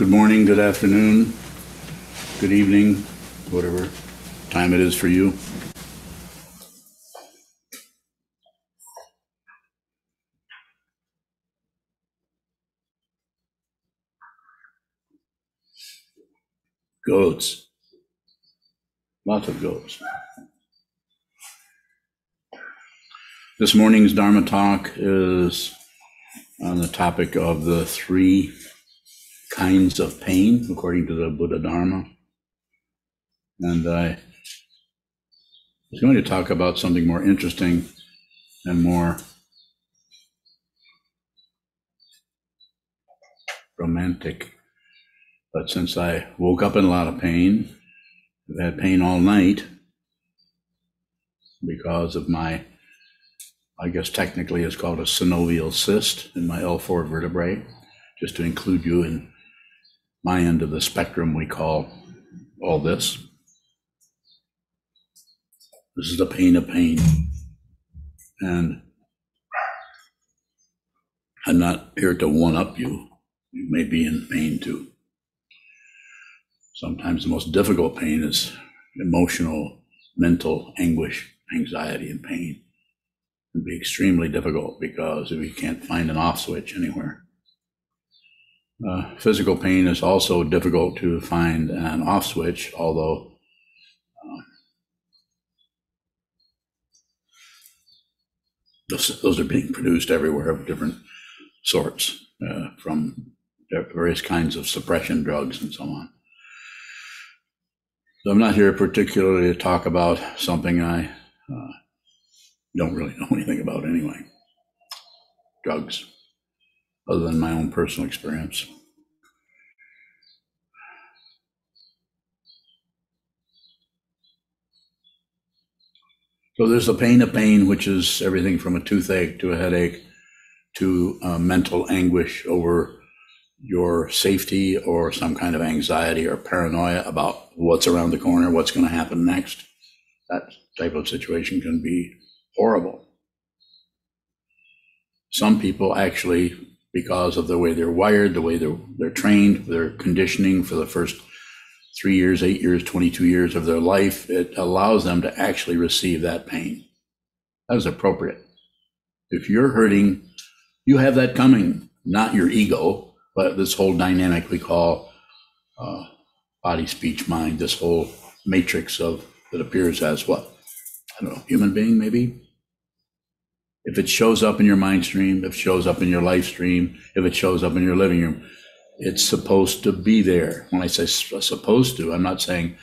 Good morning, good afternoon, good evening, whatever time it is for you. Goats. Lots of goats. This morning's Dharma talk is on the topic of the three kinds of pain, according to the Buddha Dharma. And I was going to talk about something more interesting and more romantic. But since I woke up in a lot of pain, I've had pain all night because of my, I guess technically it's called a synovial cyst in my L4 vertebrae, just to include you in my end of the spectrum we call all this. This is the pain of pain. And I'm not here to one up you. You may be in pain too. Sometimes the most difficult pain is emotional, mental anguish, anxiety, and pain. It can be extremely difficult because we can't find an off switch anywhere. Uh, physical pain is also difficult to find an off switch, although uh, those, those, are being produced everywhere of different sorts uh, from various kinds of suppression drugs and so on. So I'm not here particularly to talk about something I uh, don't really know anything about anyway drugs other than my own personal experience. So there's the pain of pain, which is everything from a toothache to a headache to uh, mental anguish over your safety or some kind of anxiety or paranoia about what's around the corner, what's going to happen next. That type of situation can be horrible. Some people actually because of the way they're wired, the way they're, they're trained, their conditioning for the first three years, eight years, 22 years of their life, it allows them to actually receive that pain. That is appropriate. If you're hurting, you have that coming, not your ego, but this whole dynamic we call uh, body, speech, mind, this whole matrix of that appears as what? I don't know, human being maybe? If it shows up in your mind stream, if it shows up in your life stream, if it shows up in your living room, it's supposed to be there. When I say supposed to, I'm not saying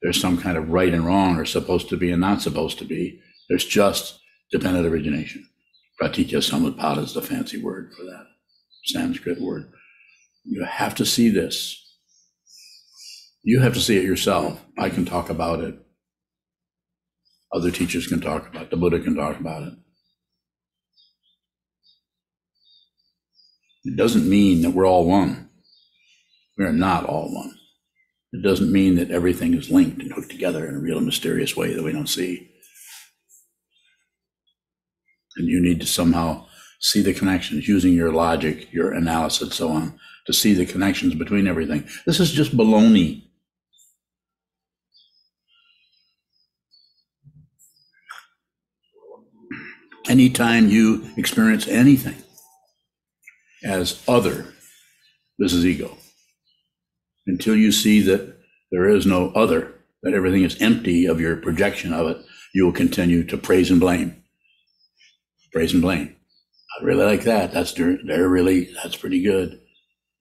there's some kind of right and wrong or supposed to be and not supposed to be. There's just dependent origination. Pratitya samutpada is the fancy word for that Sanskrit word. You have to see this. You have to see it yourself. I can talk about it. Other teachers can talk about it. The Buddha can talk about it. It doesn't mean that we're all one. We are not all one. It doesn't mean that everything is linked and hooked together in a real mysterious way that we don't see. And you need to somehow see the connections using your logic, your analysis, and so on, to see the connections between everything. This is just baloney. Anytime you experience anything, as other. This is ego. Until you see that there is no other, that everything is empty of your projection of it, you will continue to praise and blame. Praise and blame. I really like that. That's they're really that's pretty good.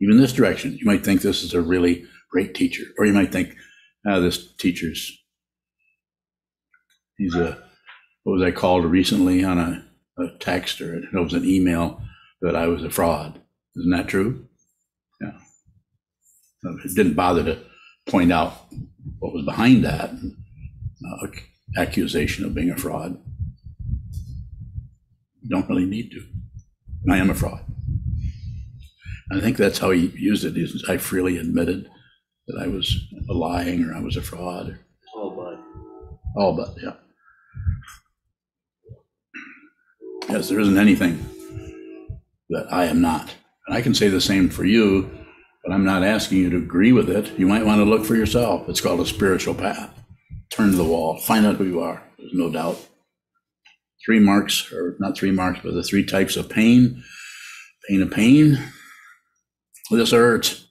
Even this direction, you might think this is a really great teacher, or you might think, ah, this teacher's he's a what was I called recently on a, a text or it was an email that I was a fraud. Isn't that true? Yeah. It didn't bother to point out what was behind that uh, accusation of being a fraud. You don't really need to. I am a fraud. I think that's how he used it. Is I freely admitted that I was lying or I was a fraud. All but. All but, yeah. Yes, there isn't anything that I am not. And I can say the same for you But I'm not asking you to agree with it. You might want to look for yourself. It's called a spiritual path. Turn to the wall, find out who you are. There's no doubt. Three marks, or not three marks, but the three types of pain. Pain of pain. This hurts.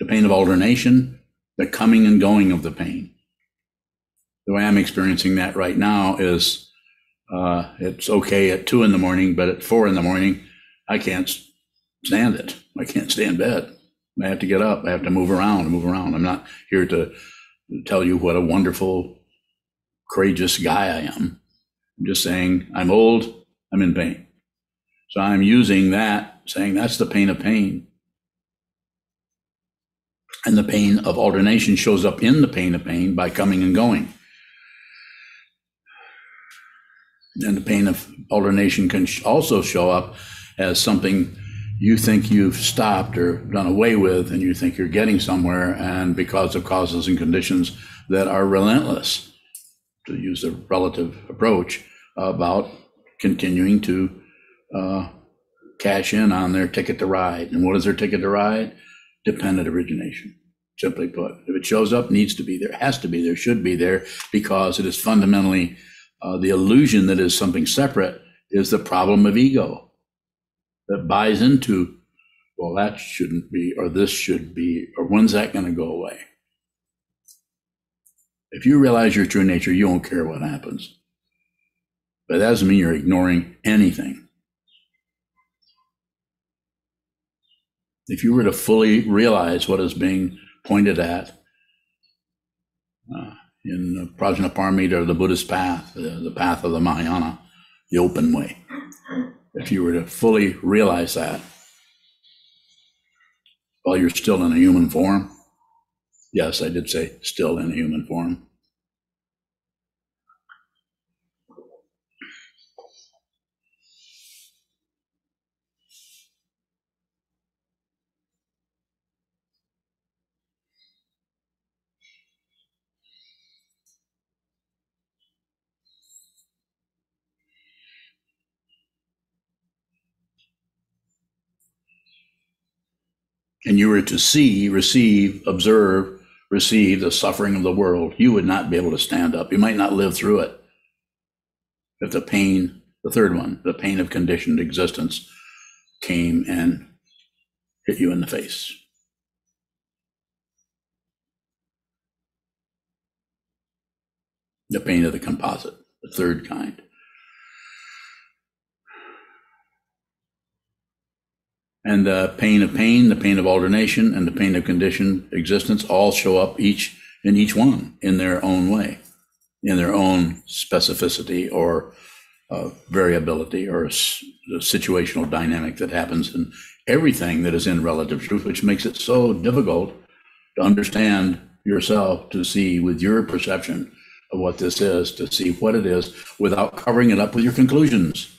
The pain of alternation, the coming and going of the pain. The way I'm experiencing that right now is uh, it's okay at two in the morning, but at four in the morning, I can't stand it. I can't stay in bed. I have to get up. I have to move around, move around. I'm not here to tell you what a wonderful, courageous guy I am. I'm just saying I'm old, I'm in pain. So I'm using that, saying that's the pain of pain. And the pain of alternation shows up in the pain of pain by coming and going. And the pain of alternation can also show up as something you think you've stopped or done away with, and you think you're getting somewhere, and because of causes and conditions that are relentless, to use a relative approach, about continuing to uh, cash in on their ticket to ride. And what is their ticket to ride? Dependent origination. Simply put, if it shows up, needs to be there, has to be there, should be there, because it is fundamentally uh, the illusion that is something separate is the problem of ego that buys into, well, that shouldn't be, or this should be, or when's that going to go away? If you realize your true nature, you won't care what happens. But that doesn't mean you're ignoring anything. If you were to fully realize what is being pointed at uh, in Prajnaparamita the Buddhist path, the, the path of the Mahayana, the open way, if you were to fully realize that while you're still in a human form. Yes, I did say still in a human form. And you were to see, receive, observe, receive the suffering of the world, you would not be able to stand up. You might not live through it. If the pain, the third one, the pain of conditioned existence came and hit you in the face. The pain of the composite, the third kind. And the pain of pain, the pain of alternation, and the pain of conditioned existence all show up each in each one in their own way, in their own specificity or uh, variability or situational dynamic that happens in everything that is in relative truth, which makes it so difficult to understand yourself, to see with your perception of what this is, to see what it is without covering it up with your conclusions.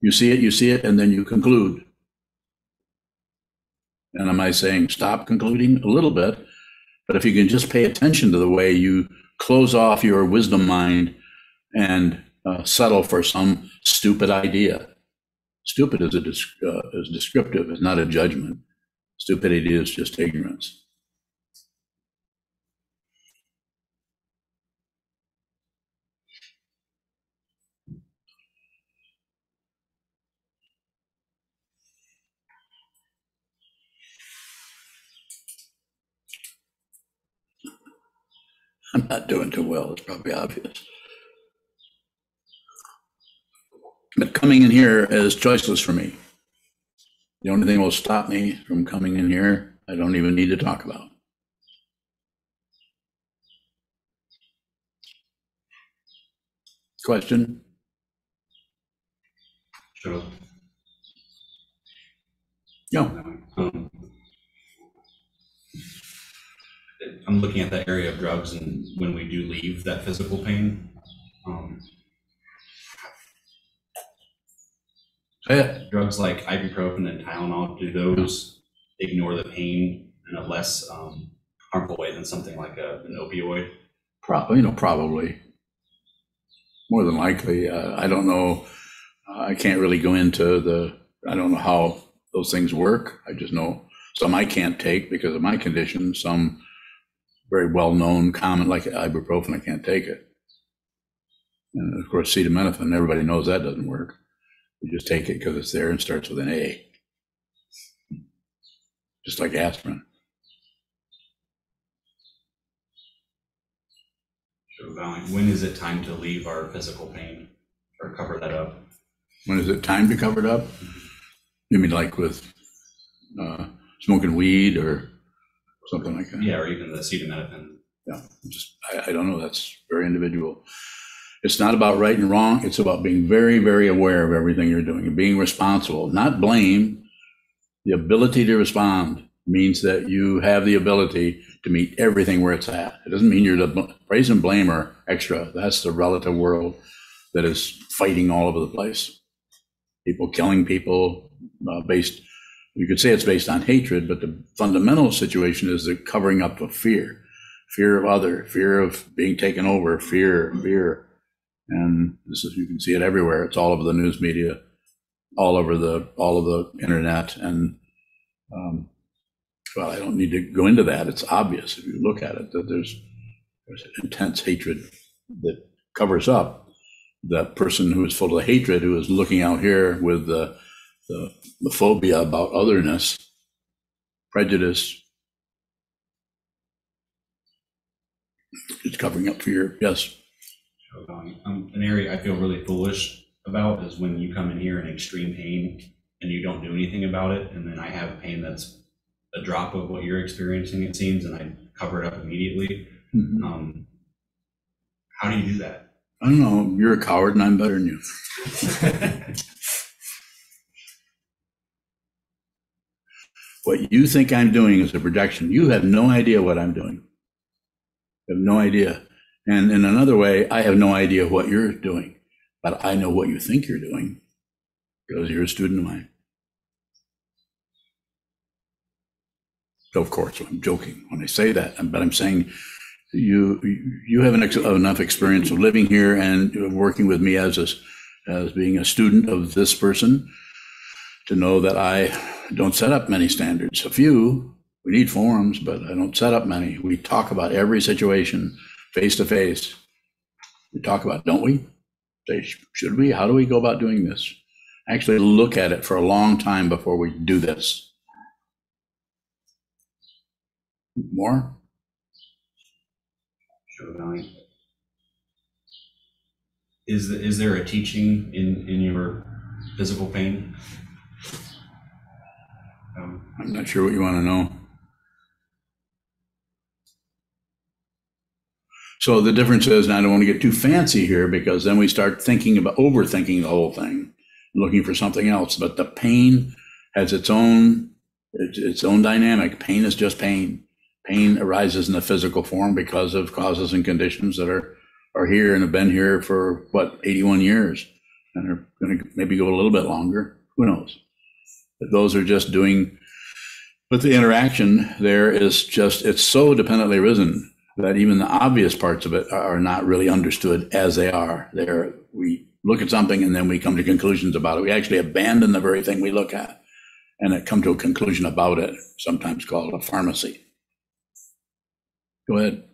You see it, you see it, and then you conclude and am I saying stop concluding? A little bit. But if you can just pay attention to the way you close off your wisdom mind and uh, settle for some stupid idea. Stupid is, a, uh, is descriptive, it's not a judgment. Stupidity is just ignorance. I'm not doing too well. It's probably obvious. But coming in here is choiceless for me. The only thing that will stop me from coming in here, I don't even need to talk about. Question? Sure. Yeah. Um, I'm looking at that area of drugs and when we do leave that physical pain. Um, Yeah. drugs like ibuprofen and Tylenol, do those ignore the pain in a less um, harmful way than something like a, an opioid? Probably, you know, probably. More than likely. Uh, I don't know. Uh, I can't really go into the, I don't know how those things work. I just know some I can't take because of my condition, some very well-known common like ibuprofen, I can't take it. And of course, acetaminophen, everybody knows that doesn't work. You just take it because it's there and starts with an A. Just like aspirin. Valley, when is it time to leave our physical pain or cover that up? When is it time to cover it up? You mean like with uh, smoking weed or something like that? Yeah, or even the acetaminophen. Yeah, just, I, I don't know, that's very individual. It's not about right and wrong, it's about being very, very aware of everything you're doing and being responsible, not blame. The ability to respond means that you have the ability to meet everything where it's at. It doesn't mean you're the praise and blame are extra. That's the relative world that is fighting all over the place. People killing people uh, based, you could say it's based on hatred, but the fundamental situation is the covering up of fear fear of other, fear of being taken over, fear, fear. And this is, you can see it everywhere. It's all over the news media, all over the, all of the internet. And, um, well, I don't need to go into that. It's obvious if you look at it that there's, there's intense hatred that covers up the person who is full of hatred, who is looking out here with the, the, the phobia about otherness, prejudice. It's covering up fear. Yes. Um, an area I feel really foolish about is when you come in here in extreme pain and you don't do anything about it, and then I have pain that's a drop of what you're experiencing, it seems, and I cover it up immediately. Mhm. Um, how do you do that? I don't know. You're a coward and I'm better than you. What you think I'm doing is a projection. You have no idea what I'm doing. You have no idea. And in another way, I have no idea what you're doing, but I know what you think you're doing because you're a student of mine. So of course, I'm joking when I say that, but I'm saying you you have ex- enough experience of living here and working with me as a, as being a student of this person to know that I don't set up many standards. A few, we need forums, but I don't set up many. We talk about every situation face to face. We talk about, don't we? Say, should we? How do we go about doing this? Actually, look at it for a long time before we do this. More? Is, the- is there a teaching in, in your physical pain? I'm not sure what you want to know. So the difference is, and I don't want to get too fancy here because then we start thinking about overthinking the whole thing, looking for something else. But the pain has its own its, its own dynamic. Pain is just pain. Pain arises in the physical form because of causes and conditions that are are here and have been here for what 81 years and are going to maybe go a little bit longer. Who knows? But those are just doing but the interaction there is just, it's so dependently risen that even the obvious parts of it are not really understood as they are. There, we look at something and then we come to conclusions about it. We actually abandon the very thing we look at and it come to a conclusion about it, sometimes called a pharmacy. Go ahead.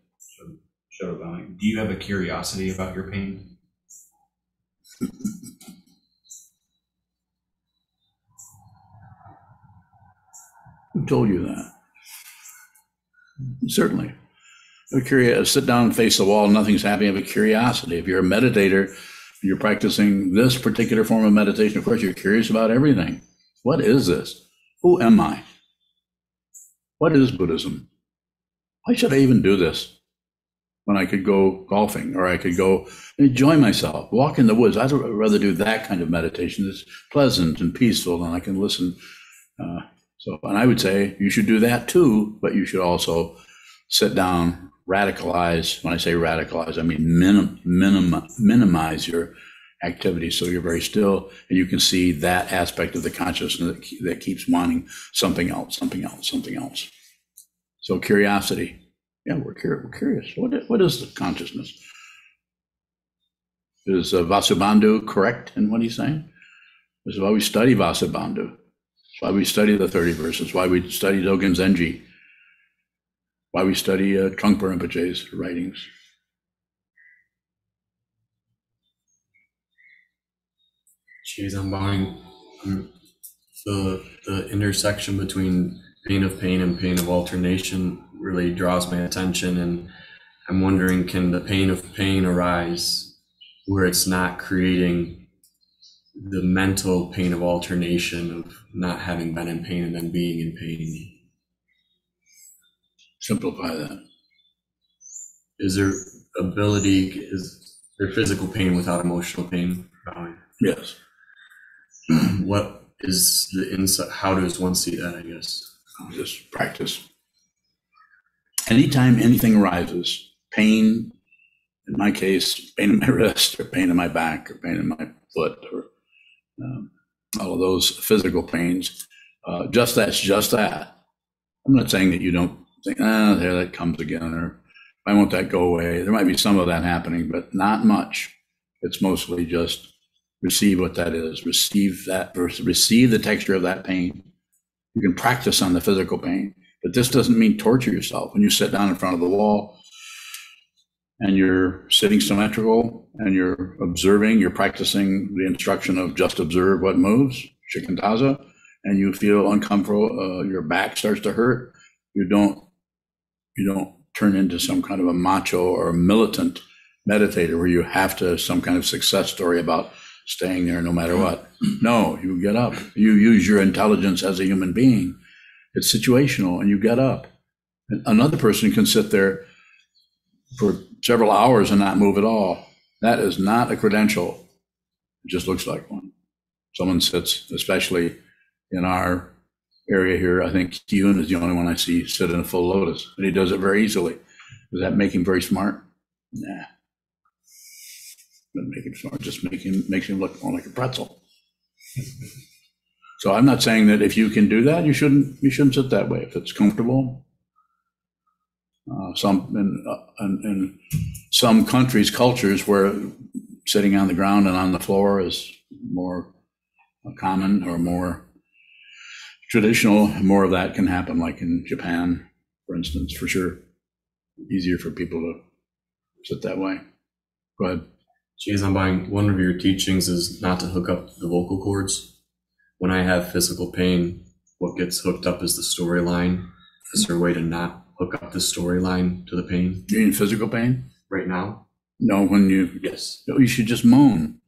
Do you have a curiosity about your pain? Who told you that? Certainly. I'm curious, sit down and face the wall, nothing's happening. Have a curiosity. If you're a meditator, you're practicing this particular form of meditation, of course, you're curious about everything. What is this? Who am I? What is Buddhism? Why should I even do this when I could go golfing or I could go enjoy myself, walk in the woods? I'd rather do that kind of meditation. It's pleasant and peaceful, and I can listen. Uh, so, and I would say you should do that too, but you should also sit down, radicalize. When I say radicalize, I mean minim, minim, minimize your activity so you're very still and you can see that aspect of the consciousness that, that keeps wanting something else, something else, something else. So curiosity. Yeah, we're, cur- we're curious. What is, what is the consciousness? Is uh, Vasubandhu correct in what he's saying? This is why we study Vasubandhu. Why we study the 30 verses, why we study Dogen Zenji, why we study uh, Trungpa Rinpoche's writings. I'm buying um, the the intersection between pain of pain and pain of alternation really draws my attention, and I'm wondering, can the pain of pain arise where it's not creating the mental pain of alternation of not having been in pain and then being in pain? Simplify that. Is there ability? Is there physical pain without emotional pain? Yes. what is the insight? How does one see that? I guess. Just practice. Anytime anything arises, pain, in my case, pain in my wrist, or pain in my back, or pain in my foot, or um, all of those physical pains, uh, just that's just that. I'm not saying that you don't think, ah, there that comes again, or why won't that go away? There might be some of that happening, but not much. It's mostly just receive what that is, receive that receive the texture of that pain. You can practice on the physical pain, but this doesn't mean torture yourself. When you sit down in front of the wall and you're sitting symmetrical and you're observing, you're practicing the instruction of just observe what moves, shikantaza, and you feel uncomfortable, uh, your back starts to hurt, you don't, you don't turn into some kind of a macho or a militant meditator where you have to some kind of success story about staying there no matter what. No, you get up. You use your intelligence as a human being. It's situational, and you get up. Another person can sit there for several hours and not move at all. That is not a credential. It just looks like one. Someone sits, especially in our area here. I think Yoon is the only one I see sit in a full lotus, and he does it very easily. Does that make him very smart? Nah Doesn't make him smart, just make him, makes him look more like a pretzel. So I'm not saying that if you can do that, you shouldn't, you shouldn't sit that way. If it's comfortable. Uh, some, in, uh, in, in some countries, cultures where sitting on the ground and on the floor is more common or more traditional, more of that can happen, like in Japan, for instance, for sure. Easier for people to sit that way. Go ahead. Geez, I'm buying one of your teachings is not to hook up the vocal cords. When I have physical pain, what gets hooked up is the storyline. Is there a way to not hook up the storyline to the pain? You in physical pain? Right now? No, when you Yes. no, you should just moan.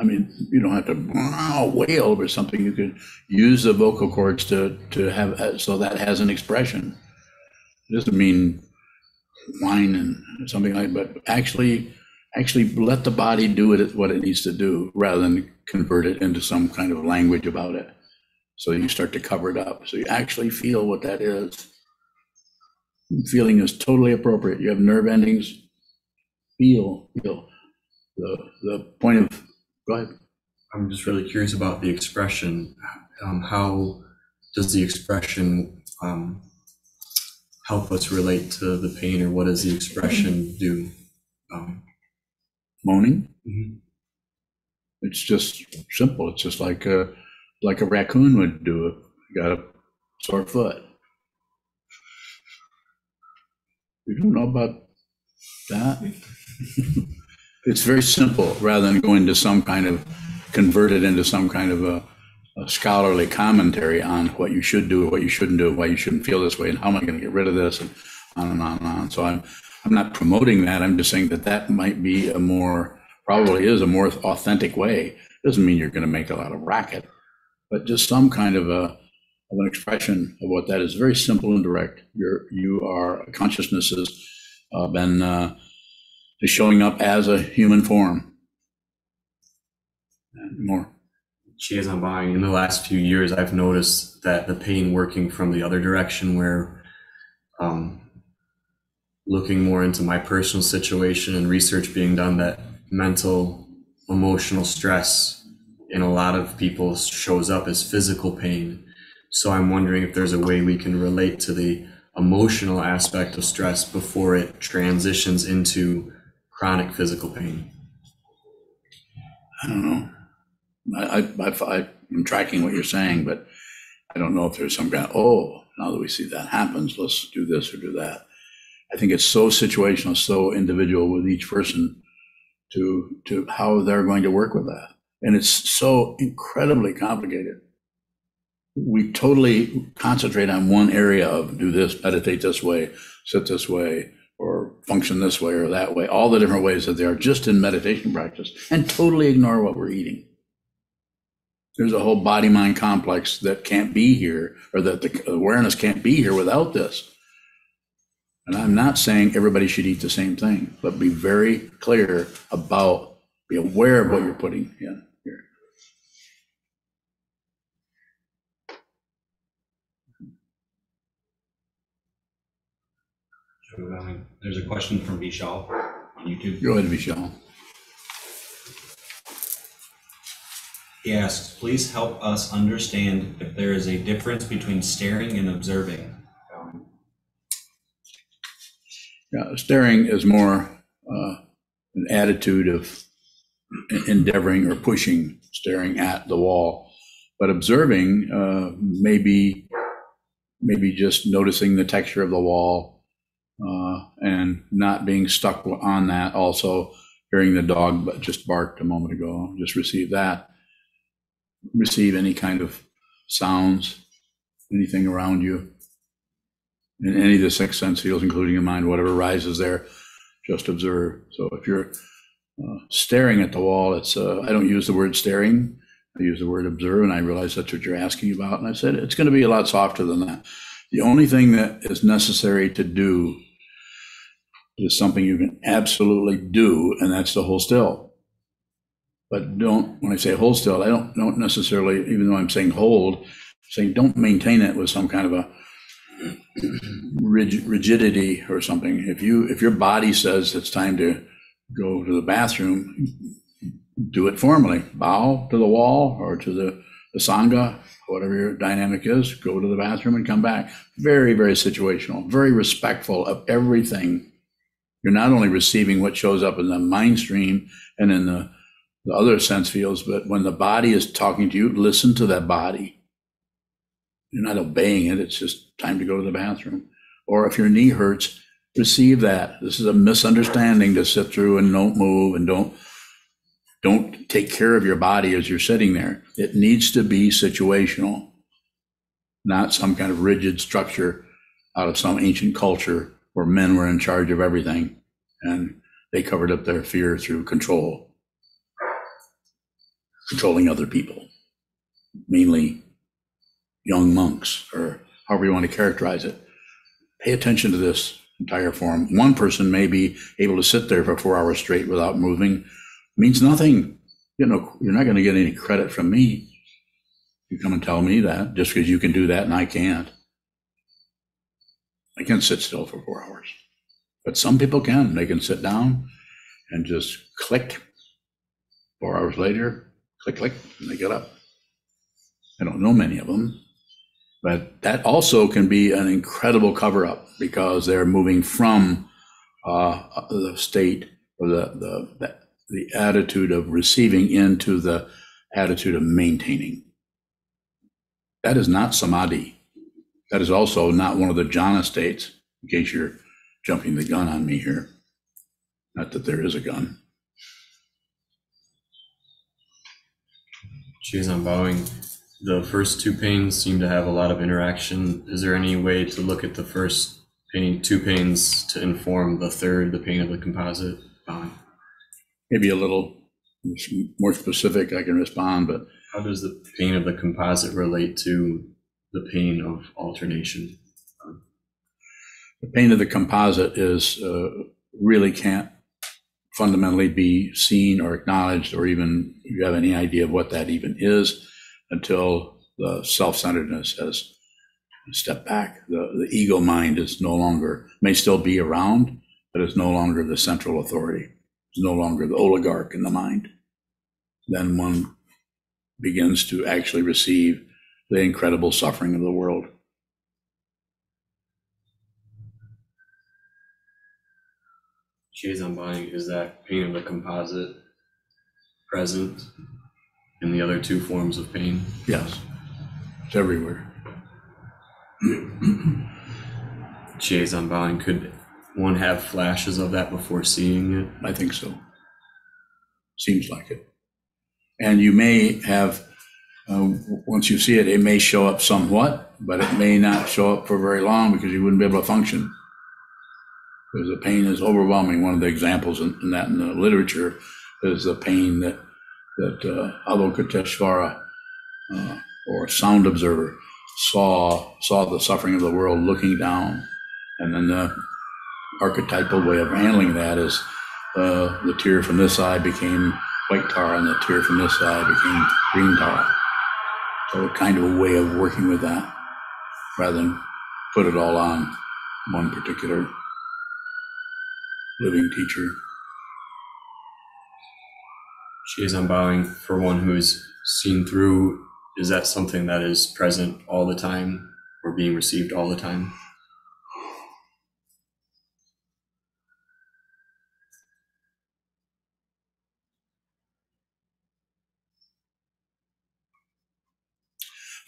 I mean, you don't have to wail or something. You could use the vocal cords to to have uh, so that has an expression. It doesn't mean whine and something like, but actually, actually let the body do it what it needs to do rather than convert it into some kind of language about it. So you start to cover it up. So you actually feel what that is. Feeling is totally appropriate. You have nerve endings. Feel, feel. The the point of go ahead. I'm just really curious about the expression. Um, how does the expression um, help us relate to the pain, or what does the expression do? Um, Moaning. Mhm. It's just simple. It's just like a like a raccoon would do it. You got a sore foot. You don't know about that? it's very simple rather than going to some kind of convert it into some kind of a, a scholarly commentary on what you should do, what you shouldn't do, why you shouldn't feel this way, and how am I going to get rid of this, and on and on and on. So I'm I'm not promoting that. I'm just saying that that might be a more probably is a more authentic way. Doesn't mean you're going to make a lot of racket, but just some kind of a of an expression of what that is. Very simple and direct. You're you are consciousness has uh, been uh, is showing up as a human form. And more. Geez, I'm buying. In the last few years, I've noticed that the pain working from the other direction, where um, looking more into my personal situation and research being done, that mental, emotional stress in a lot of people shows up as physical pain. So I'm wondering if there's a way we can relate to the emotional aspect of stress before it transitions into chronic physical pain. I don't know. I, I'm tracking what you're saying, but I don't know if there's some kind, oh, now that we see that happens, let's do this or do that. I think it's so situational, so individual with each person to, to how they're going to work with that. And it's so incredibly complicated. We totally concentrate on one area of do this, meditate this way, sit this way, or function this way or that way, all the different ways that they are just in meditation practice, and totally ignore what we're eating. There's a whole body mind complex that can't be here, or that the awareness can't be here without this. And I'm not saying everybody should eat the same thing, but be very clear about, be aware of what you're putting in here. There's a question from Vishal on YouTube. Go ahead, Vishal. He asks, please help us understand if there is a difference between staring and observing. Yeah, staring is more uh, an attitude of endeavoring or pushing, staring at the wall. But observing uh, maybe maybe just noticing the texture of the wall uh, and not being stuck on that. Also, hearing the dog but just barked a moment ago, just receive that. Receive any kind of sounds, anything around you in any of the six sense fields, including your mind, whatever rises there, just observe. So if you're uh, staring at the wall, it's uh, I don't use the word staring. I use the word observe, and I realize that's what you're asking about. And I said it's going to be a lot softer than that. The only thing that is necessary to do is something you can absolutely do, and that's to hold still. But don't, when I say hold still, I don't, don't necessarily, even though I'm saying hold, saying don't maintain it with some kind of a rigid, rigidity or something. If you if your body says it's time to go to the bathroom, do it formally. Bow to the wall or to the, the sangha, whatever your dynamic is. Go to the bathroom and come back. Very very situational. Very respectful of everything. You're not only receiving what shows up in the mind stream and in the the other sense fields, but when the body is talking to you, listen to that body you're not obeying it. It's just time to go to the bathroom. Or if your knee hurts, receive that. This is a misunderstanding to sit through and don't move and don't don't take care of your body as you're sitting there. It needs to be situational, not some kind of rigid structure out of some ancient culture where men were in charge of everything and they covered up their fear through control, controlling other people, mainly young monks, or however you want to characterize it. Pay attention to this entire form. One person may be able to sit there for four hours straight without moving. Means nothing. You know, you're not going to get any credit from me. You come and tell me that just because you can do that and I can't. I can't sit still for four hours. But some people can. They can sit down and just click. Four hours later, click, click, and they get up. I don't know many of them, but that also can be an incredible cover up because they're moving from uh, the state or the, the, the, the attitude of receiving into the attitude of maintaining. That is not samadhi. That is also not one of the jhana states, in case you're jumping the gun on me here. Not that there is a gun. Jeez, I'm bowing. The first two pains seem to have a lot of interaction. Is there any way to look at the first pain, two pains, to inform the third, the pain of the composite? Bowing. Maybe a little more specific, I can respond, but How does the pain of the composite relate to the pain of alternation? the pain of the composite is uh, really can't fundamentally be seen or acknowledged or even you have any idea of what that even is until the self-centeredness has stepped back the, the ego mind is no longer may still be around but is no longer the central authority it's no longer the oligarch in the mind then one begins to actually receive the incredible suffering of the world Jeez, I'm bowing. Is that pain of the composite present in the other two forms of pain. Yes. It's everywhere. Jay's unbowing, could one have flashes of that before seeing it? I think so. Seems like it. And you may have, uh, once you see it, it may show up somewhat, but it may not show up for very long because you wouldn't be able to function. Because the pain is overwhelming. One of the examples in, in that in the literature is the pain that that uh, Avalokiteshvara, uh, or sound observer, saw saw the suffering of the world looking down, and then the archetypal way of handling that is uh, the tear from this side became white Tara, and the tear from this side became green Tara. So, kind of a way of working with that, rather than put it all on one particular living teacher. She is unbowing, for one who is seen through, is that something that is present all the time or being received all the time?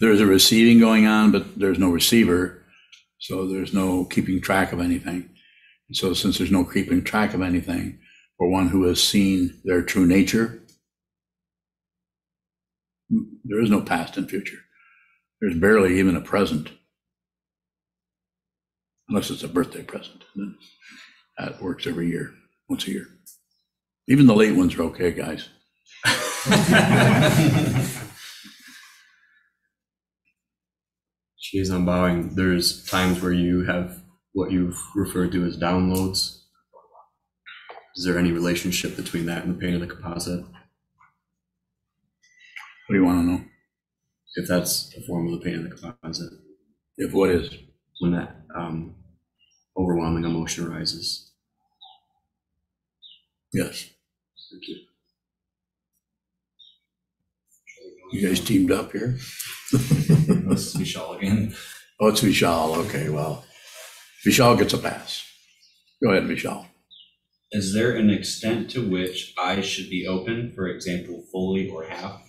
There's a receiving going on, but there's no receiver, so there's no keeping track of anything. And so, since there's no keeping track of anything, for one who has seen their true nature, there is no past and future. There's barely even a present, unless it's a birthday present. That works every year, once a year. Even the late ones are okay, guys. Jay's unbowing, there's times where you have what you've referred to as downloads. Is there any relationship between that and the pain of the composite? What do you want to know? If that's a form of the pain of the composite, If what is? when that um, overwhelming emotion arises. Yes. Thank you. You guys teamed up here? Is Vishal again. Oh, it's Vishal. Okay, well, Vishal gets a pass. Go ahead, Vishal. Is there an extent to which I should be open, for example, fully or half?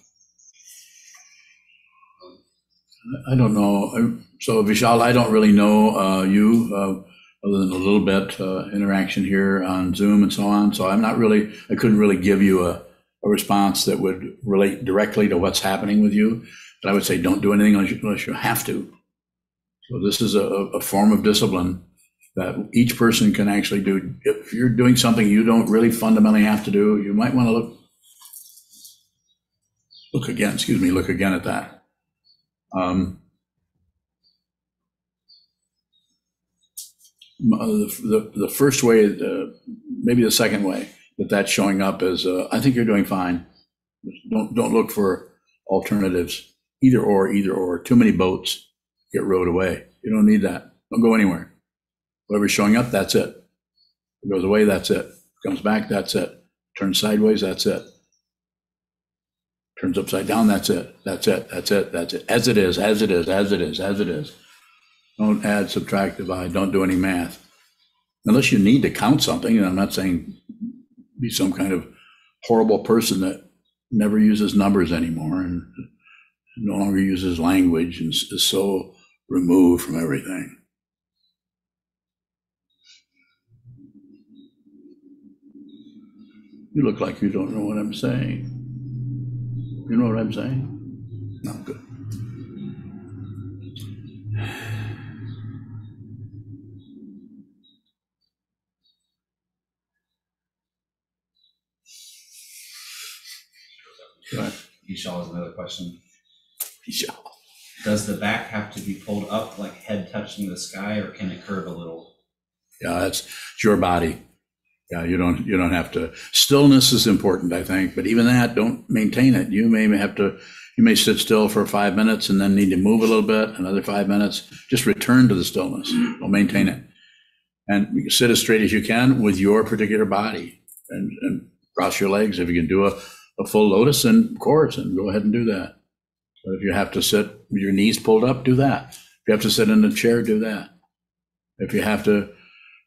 I don't know. So Vishal, I don't really know uh, you, uh, other than a little bit uh, interaction here on Zoom and so on. So I'm not really, I couldn't really give you a, a response that would relate directly to what's happening with you. But I would say, don't do anything unless you, unless you have to. So this is a, a form of discipline that each person can actually do. If you're doing something you don't really fundamentally have to do, you might want to look look again. Excuse me. Look again at that. Um, uh, the, the, the first way, uh, maybe the second way that that's showing up is, uh, I think you're doing fine. Don't, don't look for alternatives, either or, either or. Too many boats get rowed away. You don't need that. Don't go anywhere. Whatever's showing up, that's it. It goes away, that's it. Comes back, that's it. Turns sideways, that's it. Turns upside down, that's it. That's it. That's it. That's it. As it is, as it is, as it is, as it is. Don't add, subtract, divide. Don't do any math. Unless you need to count something, and I'm not saying be some kind of horrible person that never uses numbers anymore and no longer uses language and is so removed from everything. You look like you don't know what I'm saying. You know what I'm saying? No, good. Go ahead. Vishal has another question. Yeah. Does the back have to be pulled up like head touching the sky or can it curve a little? Yeah, that's it's your body. Yeah, you don't you don't have to. Stillness is important, I think, but even that, don't maintain it. You may have to. You may sit still for five minutes and then need to move a little bit. Another five minutes. Just return to the stillness. Don't maintain it, and sit as straight as you can with your particular body, and, and cross your legs. If you can do a, a full lotus, then of course, and go ahead and do that. But if you have to sit with your knees pulled up, do that. If you have to sit in a chair, do that. If you have to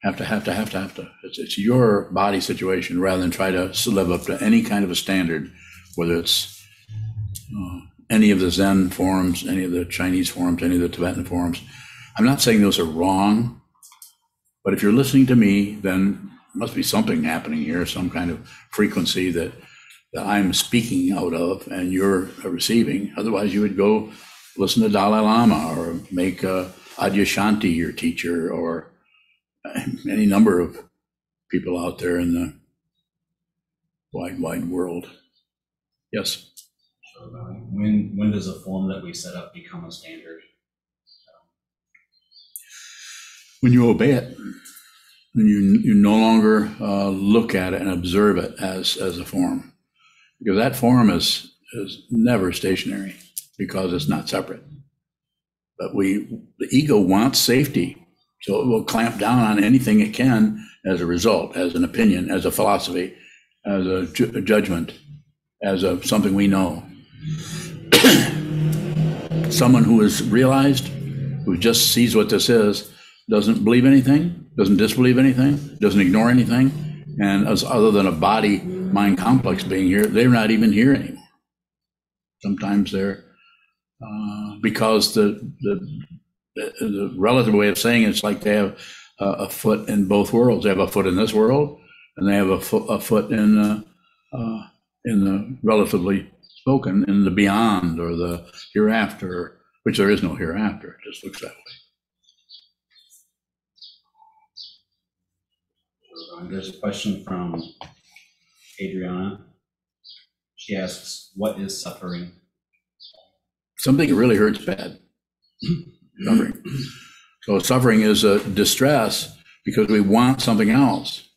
have to, have to, have to, have to. It's, it's your body situation rather than try to live up to any kind of a standard, whether it's uh, any of the Zen forms, any of the Chinese forms, any of the Tibetan forms. I'm not saying those are wrong, but if you're listening to me, then must be something happening here, some kind of frequency that, that I'm speaking out of and you're receiving. Otherwise, you would go listen to Dalai Lama or make uh, Adyashanti your teacher or any number of people out there in the wide, wide world. Yes. Uh, When, when does a form that we set up become a standard? When you obey it, when you, you no longer uh, look at it and observe it as, as a form. Because that form is, is never stationary because it's not separate. But we, the ego wants safety. So it will clamp down on anything it can as a result, as an opinion, as a philosophy, as a, ju- a judgment, as a something we know. Someone who is realized, who just sees what this is, doesn't believe anything, doesn't disbelieve anything, doesn't ignore anything, and as other than a body mind complex being here, they're not even here anymore. Sometimes they're uh, because the, the the relative way of saying it, it's like they have a, foot in both worlds. They have a foot in this world, and they have a foot a foot in uh, uh, in the relatively spoken in the beyond or the hereafter, which there is no hereafter. It just looks that way. There's a question from Adriana. She asks, what is suffering? Something that really hurts bad. Suffering. So suffering is a distress because we want something else.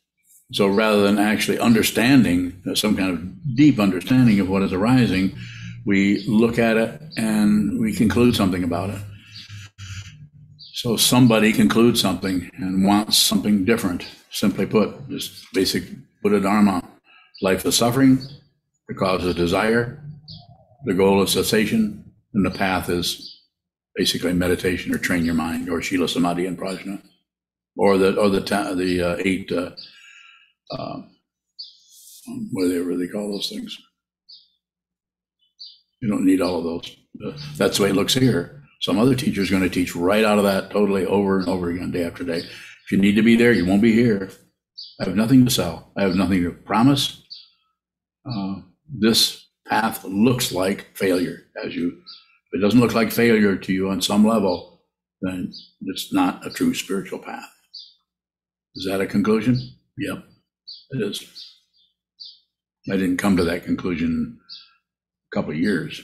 So rather than actually understanding some kind of deep understanding of what is arising, we look at it and we conclude something about it. So somebody concludes something and wants something different. Simply put, just basic Buddha Dharma. Life is suffering, the cause is desire, the goal is cessation, and the path is basically meditation or train your mind or Shila Samadhi and Prajna or the or the the uh, eight uh, uh, what do they really call those things? You don't need all of those. That's the way it looks here. Some other teacher is going to teach right out of that totally over and over again, day after day. If you need to be there, you won't be here. I have nothing to sell. I have nothing to promise. Uh, this path looks like failure as you if it doesn't look like failure to you on some level, then it's not a true spiritual path. Is that a conclusion? Yep, it is. I didn't come to that conclusion a couple of years.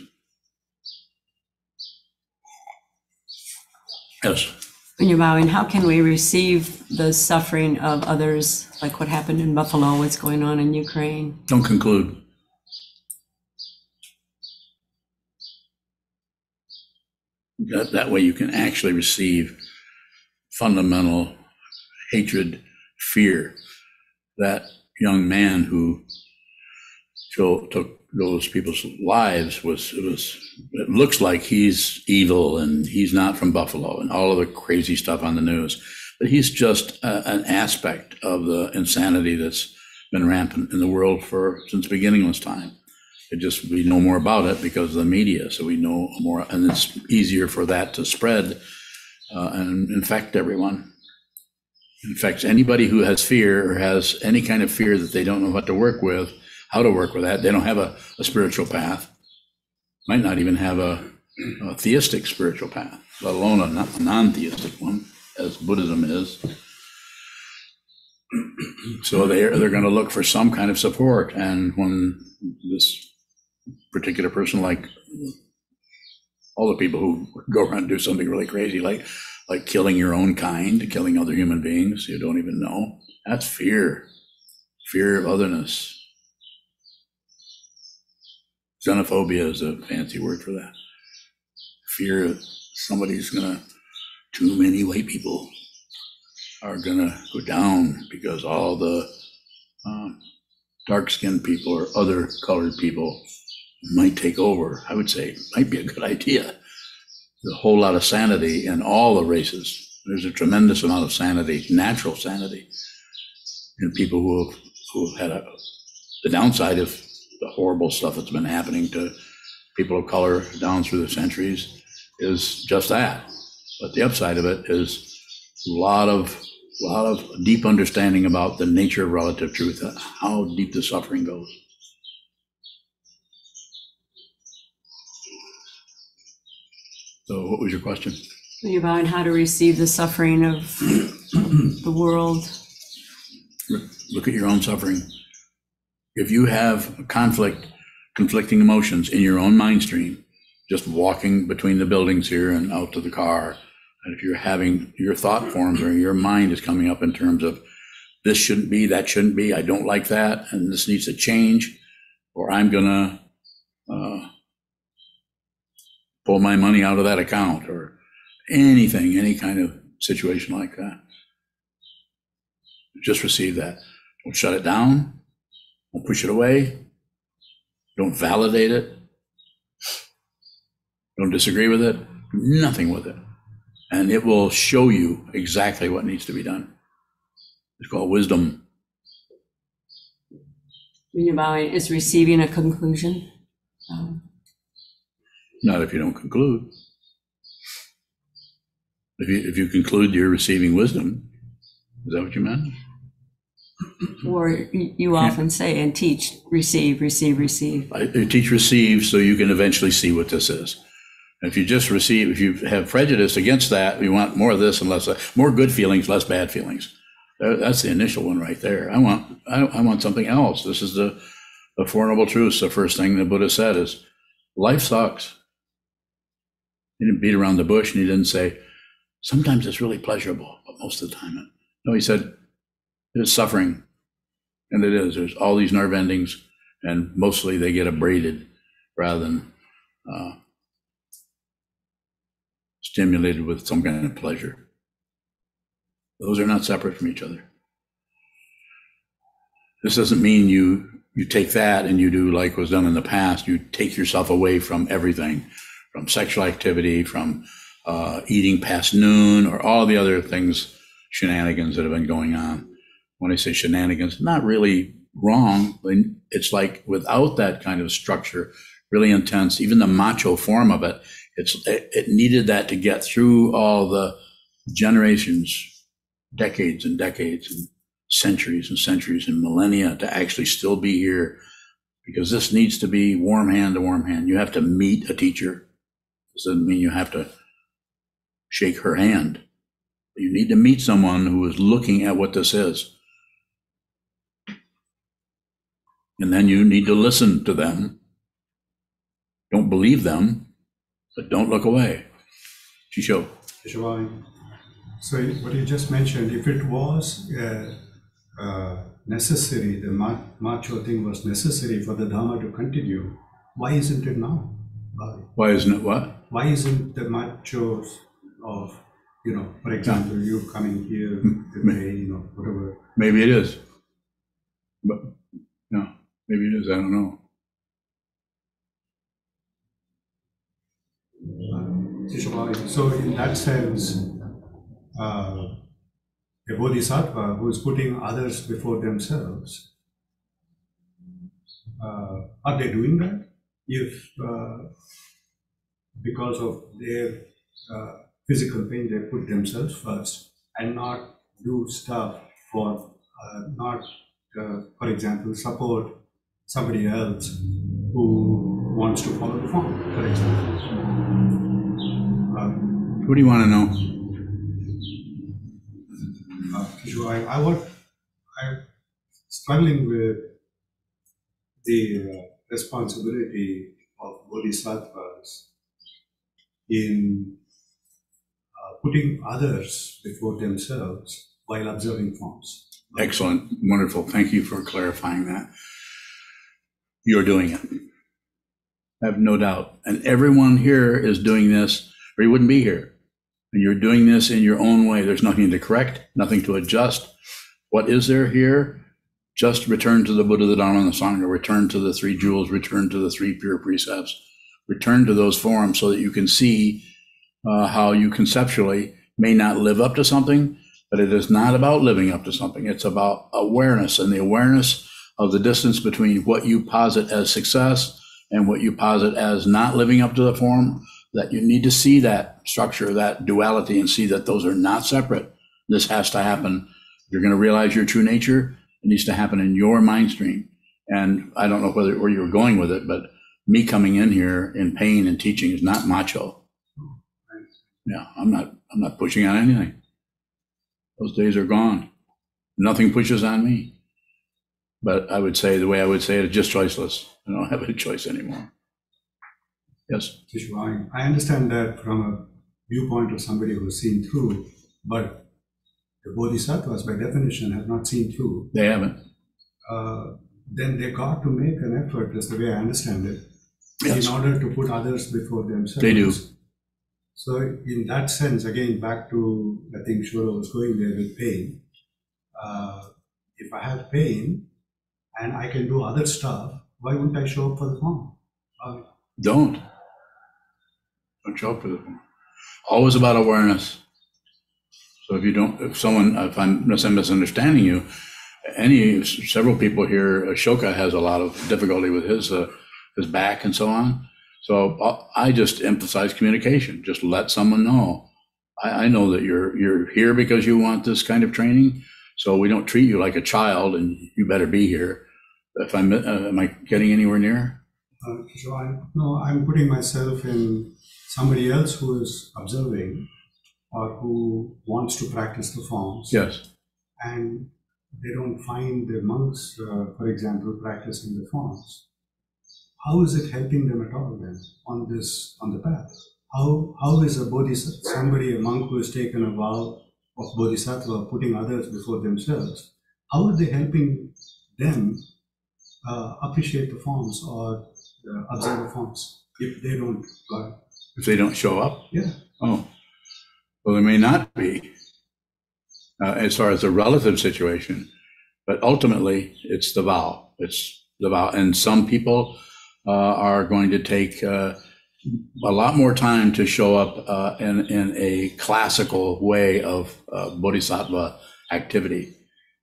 Yes, When you're bowing, how can we receive the suffering of others, like what happened in Buffalo, what's going on in Ukraine? don't conclude. That, that way you can actually receive fundamental hatred, fear. That young man who to- took those people's lives was, it was, it looks like he's evil and he's not from Buffalo and all of the crazy stuff on the news. But he's just a, an aspect of the insanity that's been rampant in the world for since beginningless time. It just we know more about it because of the media, so we know more, and it's easier for that to spread uh, and infect everyone. Infects anybody who has fear or has any kind of fear that they don't know what to work with, how to work with that. They don't have a, a spiritual path. Might not even have a, a theistic spiritual path, let alone a, non- a non-theistic one, as Buddhism is. So they're they're going to look for some kind of support, and when this particular person, like all the people who go around and do something really crazy, like like killing your own kind, killing other human beings you don't even know, that's fear, fear of otherness. Xenophobia is a fancy word for that. Fear of somebody's gonna, too many white people are gonna go down because all the um, dark-skinned people or other colored people might take over. I would say might be a good idea. There's a whole lot of sanity in all the races. There's a tremendous amount of sanity, natural sanity, in people who have, who have had a, the downside of the horrible stuff that's been happening to people of color down through the centuries is just that. But the upside of it is a lot of, a lot of deep understanding about the nature of relative truth, uh, how deep the suffering goes. So what was your question? About how to receive the suffering of the world. Look at your own suffering. If you have conflict, conflicting emotions in your own mind stream, just walking between the buildings here and out to the car, and if you're having your thought forms or your mind is coming up in terms of this shouldn't be, that shouldn't be, I don't like that, and this needs to change, or I'm gonna uh, pull my money out of that account, or anything, any kind of situation like that. Just receive that. Don't shut it down. Don't push it away. Don't validate it. Don't disagree with it. Nothing with it. And it will show you exactly what needs to be done. It's called wisdom. About is receiving a conclusion. Um, Not if you don't conclude. If you, if you conclude you're receiving wisdom, is that what you meant? Or you often say and teach, receive, receive, receive. I- I teach receive so you can eventually see what this is. If you just receive, if you have prejudice against that, you want more of this and less, of- more good feelings, less bad feelings. That's the initial one right there. I want, I, I want something else. This is the, the Four Noble Truths. The first thing the Buddha said is, life sucks. He didn't beat around the bush and he didn't say, sometimes it's really pleasurable, but most of the time, it-" no, he said, it's suffering. And it is. There's all these nerve endings, and mostly they get abraded rather than uh, stimulated with some kind of pleasure. Those are not separate from each other. This doesn't mean you you take that and you do like was done in the past. You take yourself away from everything, from sexual activity, from uh, eating past noon, or all the other things, shenanigans that have been going on. When I say shenanigans, not really wrong. but It's like without that kind of structure, really intense, even the macho form of it, it's it, needed that to get through all the generations, decades and decades and centuries and centuries and millennia to actually still be here because this needs to be warm hand to warm hand. You have to meet a teacher. This doesn't mean you have to shake her hand. You need to meet someone who is looking at what this is. And then you need to listen to them. Don't believe them, but don't look away. Chisho. Shivani. So what you just mentioned, if it was uh, uh, necessary, the ma- macho thing was necessary for the Dharma to continue, why isn't it now? Why? Why isn't it what? Why isn't the machos of, you know, for example, you coming here today, you know, whatever, Maybe it is. But, no, maybe it is. I don't know. So in that sense, uh, a bodhisattva who is putting others before themselves, uh, are they doing that? If uh, because of their uh, physical pain, they put themselves first and not do stuff for, uh, not, uh, for example, support somebody else who wants to follow the form, for example. Um, What do you want to know? uh, I, I would, I'm struggling with the uh, responsibility of bodhisattvas in uh, putting others before themselves while observing forms. Excellent. Wonderful. Thank you for clarifying that. You're doing it. I have no doubt. And everyone here is doing this, or you wouldn't be here. And you're doing this in your own way. There's nothing to correct, nothing to adjust. What is there here? Just return to the Buddha, the Dharma, and the Sangha. Return to the three jewels. Return to the three pure precepts. Return to those forms so that you can see uh, how you conceptually may not live up to something, but it is not about living up to something. It's about awareness and the awareness of the distance between what you posit as success and what you posit as not living up to the form, that you need to see that structure, that duality, and see that those are not separate. This has to happen. You're going to realize your true nature. It needs to happen in your mind stream. And I don't know whether where you were going with it, but me coming in here in pain and teaching is not macho. Yeah, I'm not. I'm not pushing on anything. Those days are gone. Nothing pushes on me. But I would say the way I would say it is just choiceless. I don't have a choice anymore. Yes. I understand that from a viewpoint of somebody who's seen through, but the bodhisattvas, by definition, have not seen through. They haven't. Uh, then they got to make an effort, is the way I understand it, Yes. in order to put others before themselves. They do. So, in that sense, again, back to I think Shura was going there with pain. Uh, if I have pain and I can do other stuff, why wouldn't I show up for the form? Uh, Don't. Don't show up for the form. Always about awareness. So if you don't, if someone, if I'm mis- misunderstanding you, any, several people here, Ashoka has a lot of difficulty with his, uh, his back and so on. So uh, I just emphasize communication. Just let someone know. I, I know that you're, you're here because you want this kind of training. So we don't treat you like a child and you better be here. If I'm, uh, am I getting anywhere near? Uh, so I, no, I'm putting myself in somebody else who is observing or who wants to practice the forms. Yes. And they don't find the monks, uh, for example, practicing the forms. How is it helping them at all then on this on the path? How how is a bodhisattva somebody a monk who has taken a vow of bodhisattva putting others before themselves? How are they helping them uh, appreciate the forms or uh, observe the forms if they don't? Uh, If they don't show up? yeah. Oh, well, they may not be uh, as far as the relative situation, but ultimately it's the vow. It's the vow. And some people uh, are going to take uh, a lot more time to show up uh, in, in a classical way of uh, bodhisattva activity.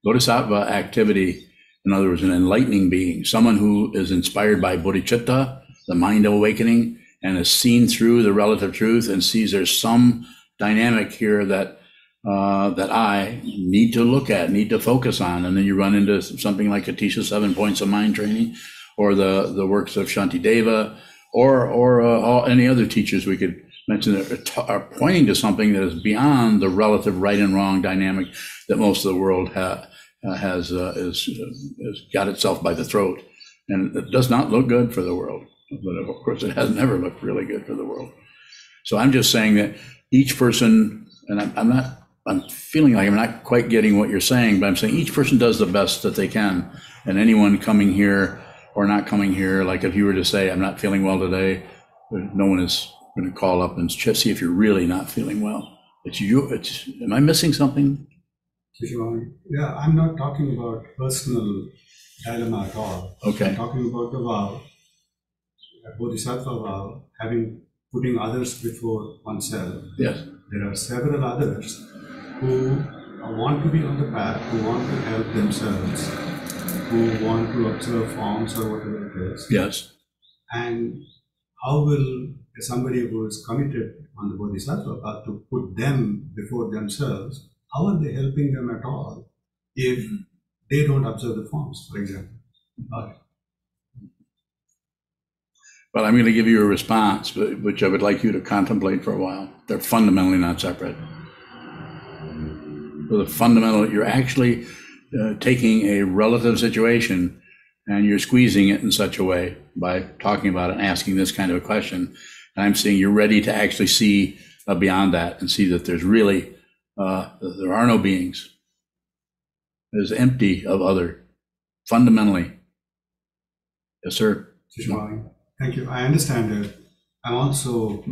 Bodhisattva activity, in other words, an enlightening being, someone who is inspired by bodhicitta, the mind of awakening, and is seen through the relative truth and sees there's some dynamic here that uh, that I need to look at, need to focus on, and then you run into something like Atisha Seven Points of Mind Training, or the the works of Shantideva, or or uh, all, any other teachers we could mention that are, are pointing to something that is beyond the relative right and wrong dynamic that most of the world ha- uh, has uh, is, is got itself by the throat, and it does not look good for the world. But of course, it has never looked really good for the world. So I'm just saying that each person, and I'm, I'm not, I'm feeling like I'm not quite getting what you're saying, but I'm saying each person does the best that they can. And anyone coming here or not coming here, like if you were to say, I'm not feeling well today, no one is going to call up and see if you're really not feeling well. It's you, it's, am I missing something? Yeah, I'm not talking about personal dilemma at all. Okay. I'm talking about the vow, a bodhisattva vow, having putting others before oneself. yes, There are several others who want to be on the path, who want to help themselves, who want to observe forms or whatever it is. yes. And how will somebody who is committed on the bodhisattva path to put them before themselves, how are they helping them at all if they don't observe the forms, for example? Uh, But I'm going to give you a response, which I would like you to contemplate for a while. They're fundamentally not separate. So the fundamental, you're actually uh, taking a relative situation and you're squeezing it in such a way by talking about it and asking this kind of a question. And I'm saying you're ready to actually see uh, beyond that and see that there's really, uh, there are no beings. It is empty of other, fundamentally. Yes, sir. Thank you. I understand it. I'm also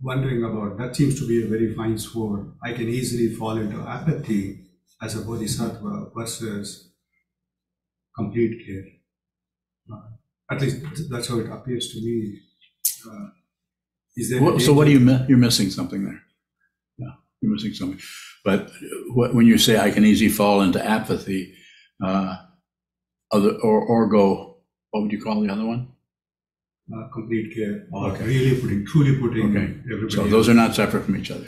wondering about that seems to be a very fine sword. I can easily fall into apathy as a bodhisattva versus complete care. Uh, at least that's how it appears to me. Uh, is there What- So what do you, mi- you're missing something there. You're missing something. But when you say I can easily fall into apathy, uh, other, or, or go, what would you call the other one? uh, complete care or Okay. really putting, truly putting Okay. everybody. So those are not separate from each other.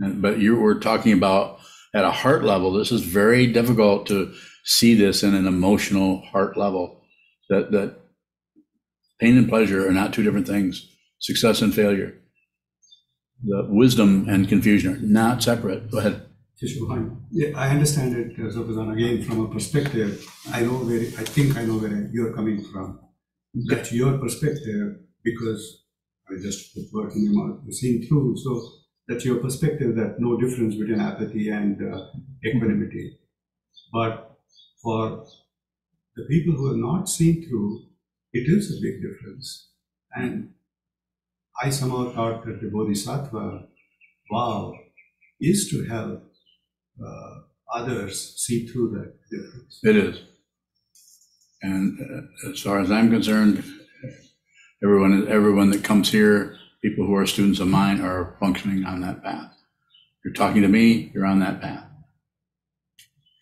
And, but you were talking about at a heart level, this is very difficult to see this in an emotional heart level. That, that pain and pleasure are not two different things. Success and failure. The wisdom and confusion are not separate. Go ahead. Yeah, I understand it, uh, again, from a perspective, I know where, I think I know where you're coming from. That's your perspective, because I just put words in your mouth, seen through, so that's your perspective that no difference between apathy and uh, equanimity. But for the people who are not seen through, it is a big difference. And I somehow thought that the Bodhisattva vow is to help uh, others see through that difference. It is. And uh, as far as I'm concerned, everyone, everyone that comes here, people who are students of mine are functioning on that path. You're talking to me, you're on that path.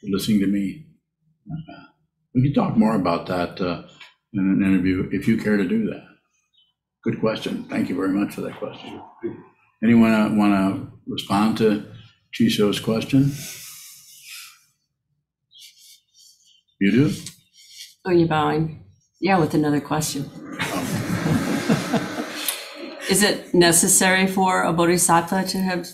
You're listening to me, that path. We can talk more about that uh, in an interview if you care to do that. Good question. Thank you very much for that question. Anyone want to respond to Chisho's question? You do? Oh, you're bowing? Yeah, with another question. Is it necessary for a bodhisattva to have,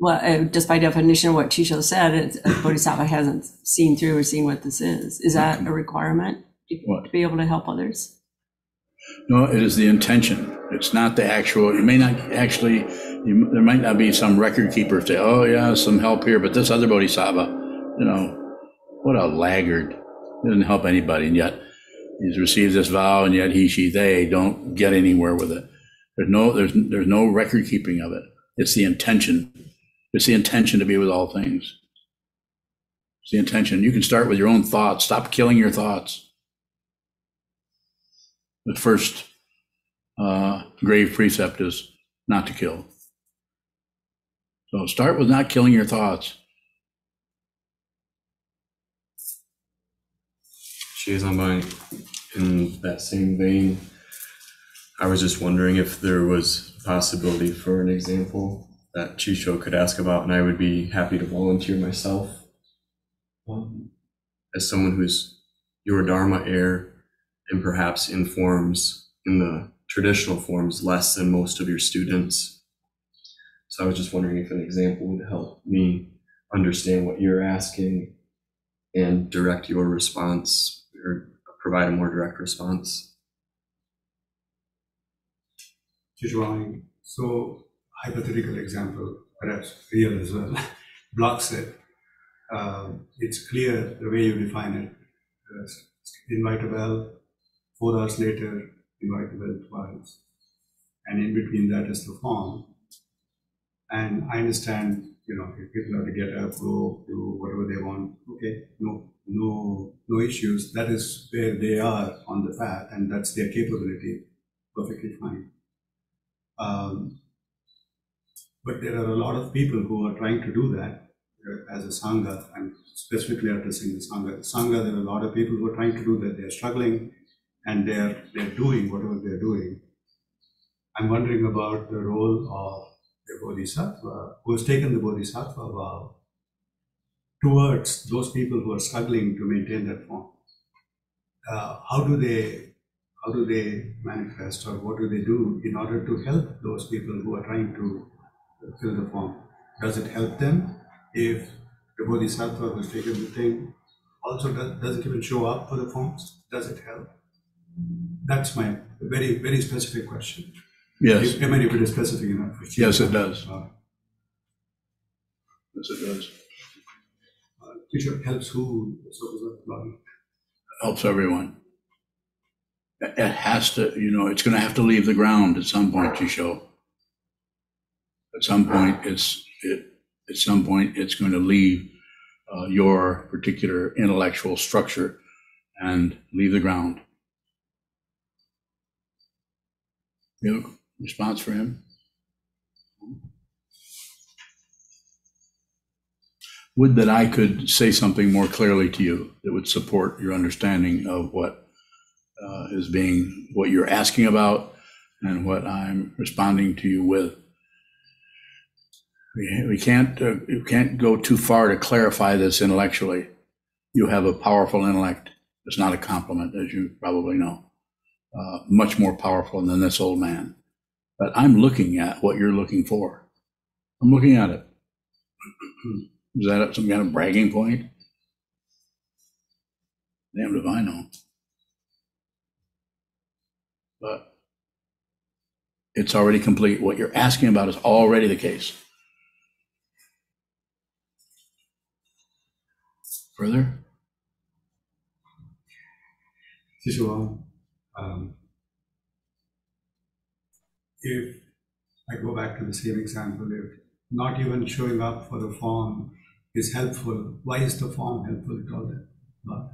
well, uh, just by definition, of what Chisho said, it's, a bodhisattva hasn't seen through or seen what this is. Is that a requirement to What? be able to help others? No, it is the intention. It's not the actual, you may not actually, you, there might not be some record keeper say, oh yeah, some help here, but this other bodhisattva, you know, what a laggard. He doesn't help anybody, and yet he's received this vow, and yet he, she, they don't get anywhere with it. There's no, there's, there's no record keeping of it. It's the intention. It's the intention to be with all things. It's the intention. You can start with your own thoughts. Stop killing your thoughts. The first uh, grave precept is not to kill. So start with not killing your thoughts. Shizambai, in that same vein, I was just wondering if there was a possibility for an example that Chisho could ask about, and I would be happy to volunteer myself um, as someone who's your Dharma heir and perhaps informs in the traditional forms less than most of your students. So I was just wondering if an example would help me understand what you're asking and direct your response or provide a more direct response. Shishubhan, so hypothetical example, perhaps real as well, blocks it. Um, it's clear the way you define it. Uh, four hours later, the bell twice. And in between that is the form. And I understand, you know, if people have to get up, go, do whatever they want, okay, no, no, no issues. That is where they are on the path, and that's their capability. Perfectly fine. Um, but there are a lot of people who are trying to do that as a sangha. I'm specifically addressing the sangha. Sangha, there are a lot of people who are trying to do that. They're struggling, and they're they're doing whatever they're doing. I'm wondering about the role of the bodhisattva who has taken the bodhisattva vow towards those people who are struggling to maintain that form. Uh, how do they how do they manifest or what do they do in order to help those people who are trying to fill the form? Does it help them if the bodhisattva who's taken the thing also does, doesn't even show up for the forms? Does it help? That's my very, very specific question. Yes, Am I specific enough? Yes, it does. Uh, yes, it does. uh, Teacher helps who? Helps everyone. It has to, you know, it's going to have to leave the ground at some point, you show. At some point, it's, it, at some point, it's going to leave uh, your particular intellectual structure and leave the ground. Response for him? Would that I could say something more clearly to you that would support your understanding of what uh, is being what you're asking about and what I'm responding to you with. We, we can't, uh, you can't go too far to clarify this intellectually. You have a powerful intellect. It's not a compliment, as you probably know. Uh, much more powerful than this old man. But I'm looking at what you're looking for. I'm looking at it. Is that some kind of bragging point? Damned if I know. But it's already complete. What you're asking about is already the case. Further? Sishuam, um, if I go back to the same example, if not even showing up for the form is helpful, why is the form helpful at all then? But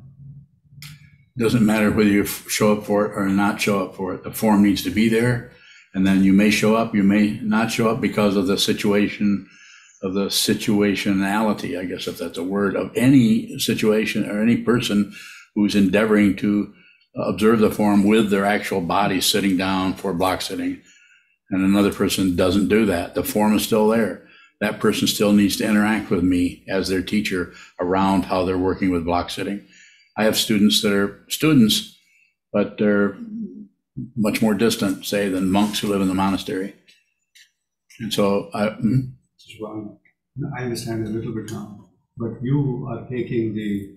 Doesn't matter whether you show up for it or not show up for it. The form needs to be there. And then you may show up, you may not show up because of the situation, of the situationality, I guess if that's a word, of any situation or any person who's endeavoring to observe the form with their actual body sitting down for block sitting. And another person doesn't do that. The form is still there. That person still needs to interact with me as their teacher around how they're working with block sitting. I have students that are students, but they're much more distant, say, than monks who live in the monastery. And so I, mm, Sishuam, I understand a little bit now, but you are taking the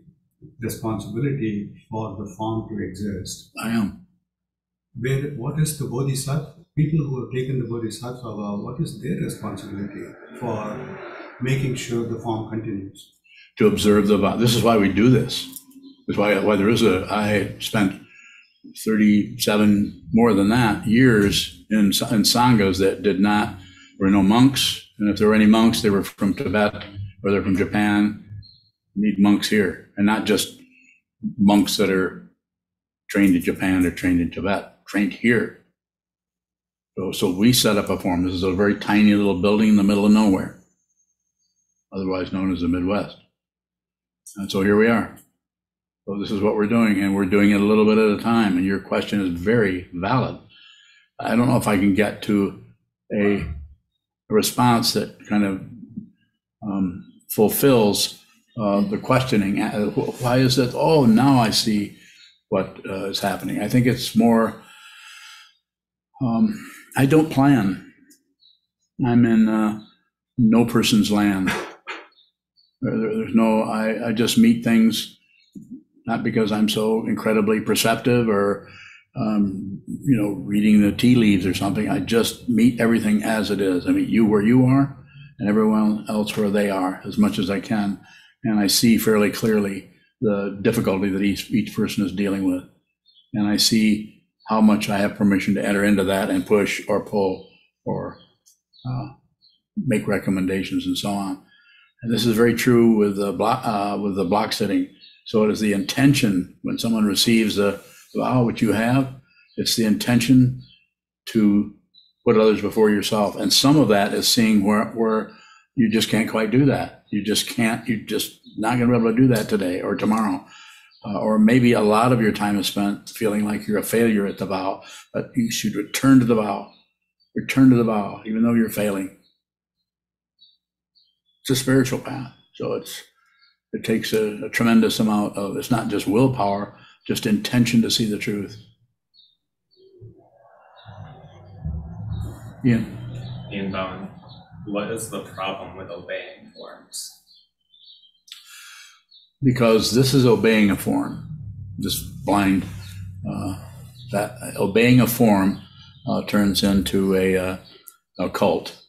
responsibility for the form to exist. I am. Where, what is the bodhisattva? People who have taken the bodhisattva vow, what is their responsibility for making sure the form continues? to observe the vow. This is why we do this. This is why, why there is a, I spent 37, more than that, years in, in sanghas that did not, were no monks. And if there were any monks, they were from Tibet or they're from Japan. Need monks here and not just monks that are trained in Japan or trained in Tibet, trained here. So, so we set up a form. This is a very tiny little building in the middle of nowhere, otherwise known as the Midwest. And so here we are. So this is what we're doing, and we're doing it a little bit at a time. And your question is very valid. I don't know if I can get to a, a response that kind of um, fulfills uh, the questioning. Uh, Why is it? Oh, now I see what uh, is happening. I think it's more. Um, I don't plan. I'm in uh, no person's land. There- There's no, I, I just meet things, not because I'm so incredibly perceptive or, um, you know, reading the tea leaves or something. I just meet everything as it is. I meet you where you are and everyone else where they are as much as I can. And I see fairly clearly the difficulty that each, each person is dealing with. And I see how much I have permission to enter into that and push or pull or uh, make recommendations and so on. And this is very true with the block, uh, with the block sitting. So it is the intention when someone receives the vow which you have, it's the intention to put others before yourself. And some of that is seeing where, where you just can't quite do that. You just can't, you're just not going to be able to do that today or tomorrow. Uh, or maybe a lot of your time is spent feeling like you're a failure at the vow, but you should return to the vow. Return to the vow, even though you're failing it's a spiritual path. So it's it takes a, a tremendous amount of it's not just willpower, just intention to see the truth. Yeah. Um, what is the problem with obeying forms? because this is obeying a form, just blind, uh, that obeying a form uh, turns into a, uh, a cult.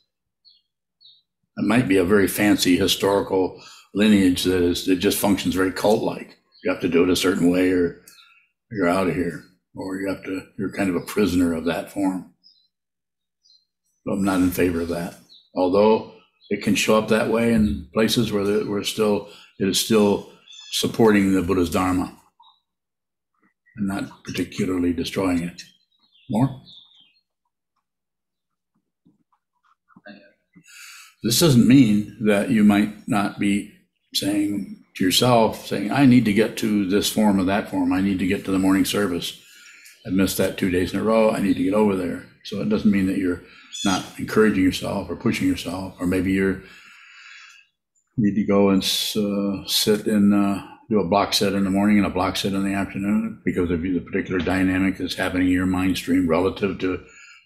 It might be a very fancy historical lineage that is that just functions very cult-like. You have to do it a certain way, or you're out of here, or you have to. You're kind of a prisoner of that form. So I'm not in favor of that. Although it can show up that way in places where we're still it is still supporting the Buddha's Dharma and not particularly destroying it. More? This doesn't mean that you might not be saying to yourself, saying, I need to get to this form or that form. I need to get to the morning service. I missed that two days in a row. I need to get over there. So it doesn't mean that you're not encouraging yourself or pushing yourself, or maybe you're need to go and uh, sit and uh, do a block set in the morning and a block set in the afternoon because of the particular dynamic that's happening in your mind stream relative to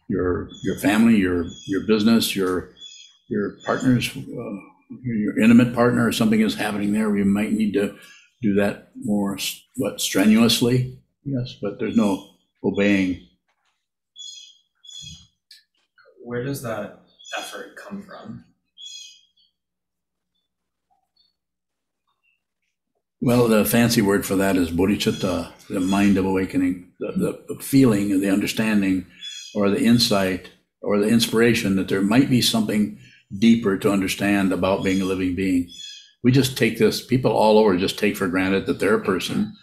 your your family, your your business, your your partners, uh, your intimate partner, or something is happening there. You might need to do that more what strenuously, yes, but there's no obeying. Where does that effort come from? Well, the fancy word for that is bodhicitta, the mind of awakening, the, the feeling, the understanding, or the insight, or the inspiration that there might be something deeper to understand about being a living being. We just take this, people all over just take for granted that they're a person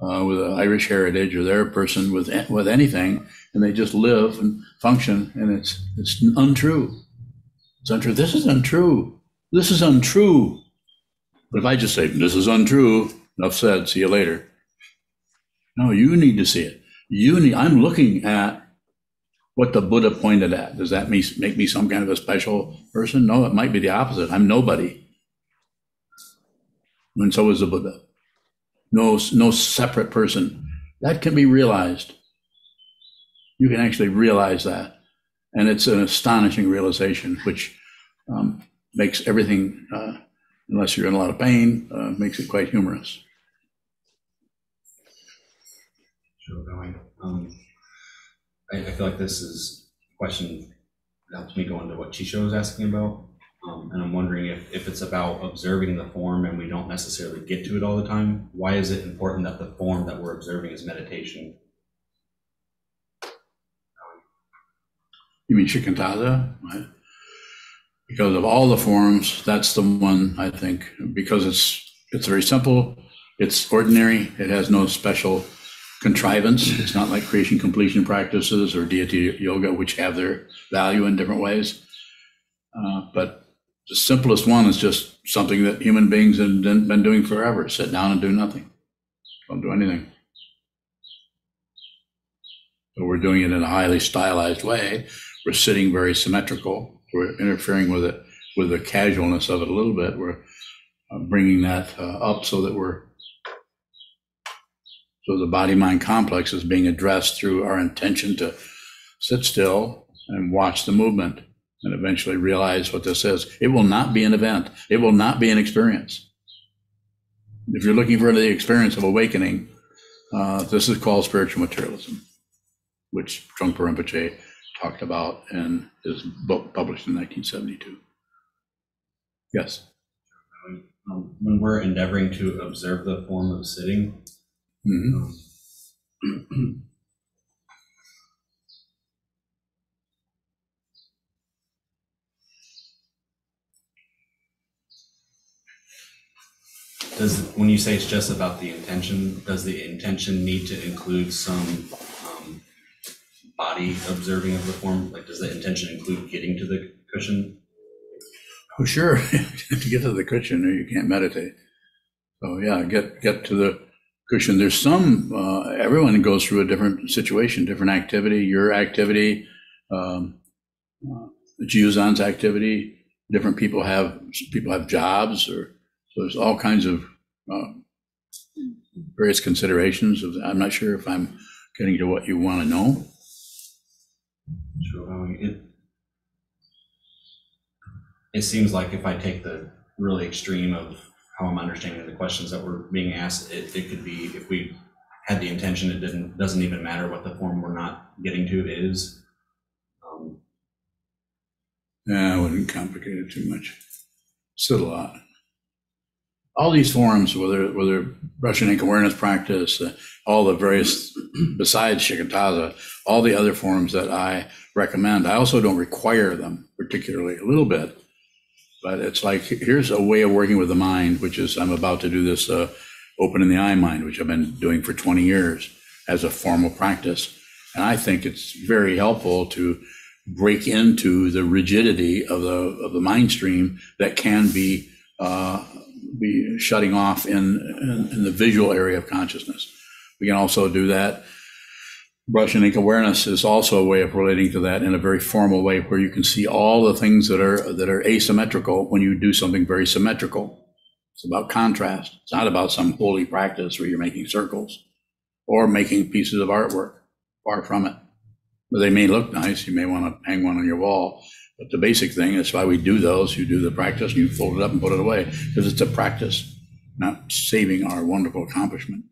uh, with an Irish heritage or they're a person with, with anything, and they just live and function, and it's, it's untrue. It's untrue. This is untrue. This is untrue. But if I just say, this is untrue, enough said, see you later. No, you need to see it. You need, I'm looking at what the Buddha pointed at. Does that make me some kind of a special person? No, it might be the opposite. I'm nobody. And so is the Buddha. No, no separate person. That can be realized. You can actually realize that. And it's an astonishing realization, which um, makes everything uh, unless you're in a lot of pain, uh, makes it quite humorous. Sure, going. Um, I, I feel like this is a question that helps me go into what Chisho was asking about. Um, and I'm wondering if, if it's about observing the form and we don't necessarily get to it all the time, why is it important that the form that we're observing is meditation? You mean shikantaza? Right? because of all the forms, that's the one I think because it's it's very simple, it's ordinary, it has no special contrivance. It's not like creation completion practices or deity yoga, which have their value in different ways. Uh, but the simplest one is just something that human beings have been doing forever: sit down and do nothing, don't do anything. So we're doing it in a highly stylized way. We're sitting very symmetrical we're interfering with it with the casualness of it a little bit. We're uh, bringing that uh, up so that we're so the body mind complex is being addressed through our intention to sit still and watch the movement and eventually realize what this is. It will not be an event. It will not be an experience. If you're looking for the experience of awakening, uh, this is called spiritual materialism, which Trungpa Rinpoche talked about in his book published in 1972. Yes. Um, when we're endeavoring to observe the form of sitting, Mhm. does when you say it's just about the intention, does the intention need to include some um, body observing of the form? Like, does the intention include getting to the cushion? Oh, sure. to get to the cushion, or you can't meditate. So yeah, get get to the cushion. There's some. Uh, everyone goes through a different situation, different activity. Your activity, um, uh, activity. Different people have people have jobs, or so there's all kinds of uh, various considerations. Of I'm not sure if I'm getting to what you want to know. It, it seems like if I take the really extreme of how I'm understanding the questions that were being asked, it, it could be if we had the intention, it didn't, doesn't even matter what the form we're not getting to is. Um, Yeah, I wouldn't complicate it too much. Still a lot. All these forms, whether whether brush and ink awareness practice, uh, all the various besides shikantaza, all the other forms that I recommend, I also don't require them particularly. A little bit, but it's like here's a way of working with the mind, which is I'm about to do this uh, open in the eye mind, which I've been doing for 20 years as a formal practice, and I think it's very helpful to break into the rigidity of the of the mind stream that can be uh, be shutting off in, in, in the visual area of consciousness. We can also do that brush and ink awareness is also a way of relating to that in a very formal way where you can see all the things that are that are asymmetrical when you do something very symmetrical. It's about contrast. It's not about some holy practice where you're making circles or making pieces of artwork. Far from it. But they may look nice. You may want to hang one on your wall. But the basic thing is why we do those. You do the practice and you fold it up and put it away because it's a practice, not saving our wonderful accomplishment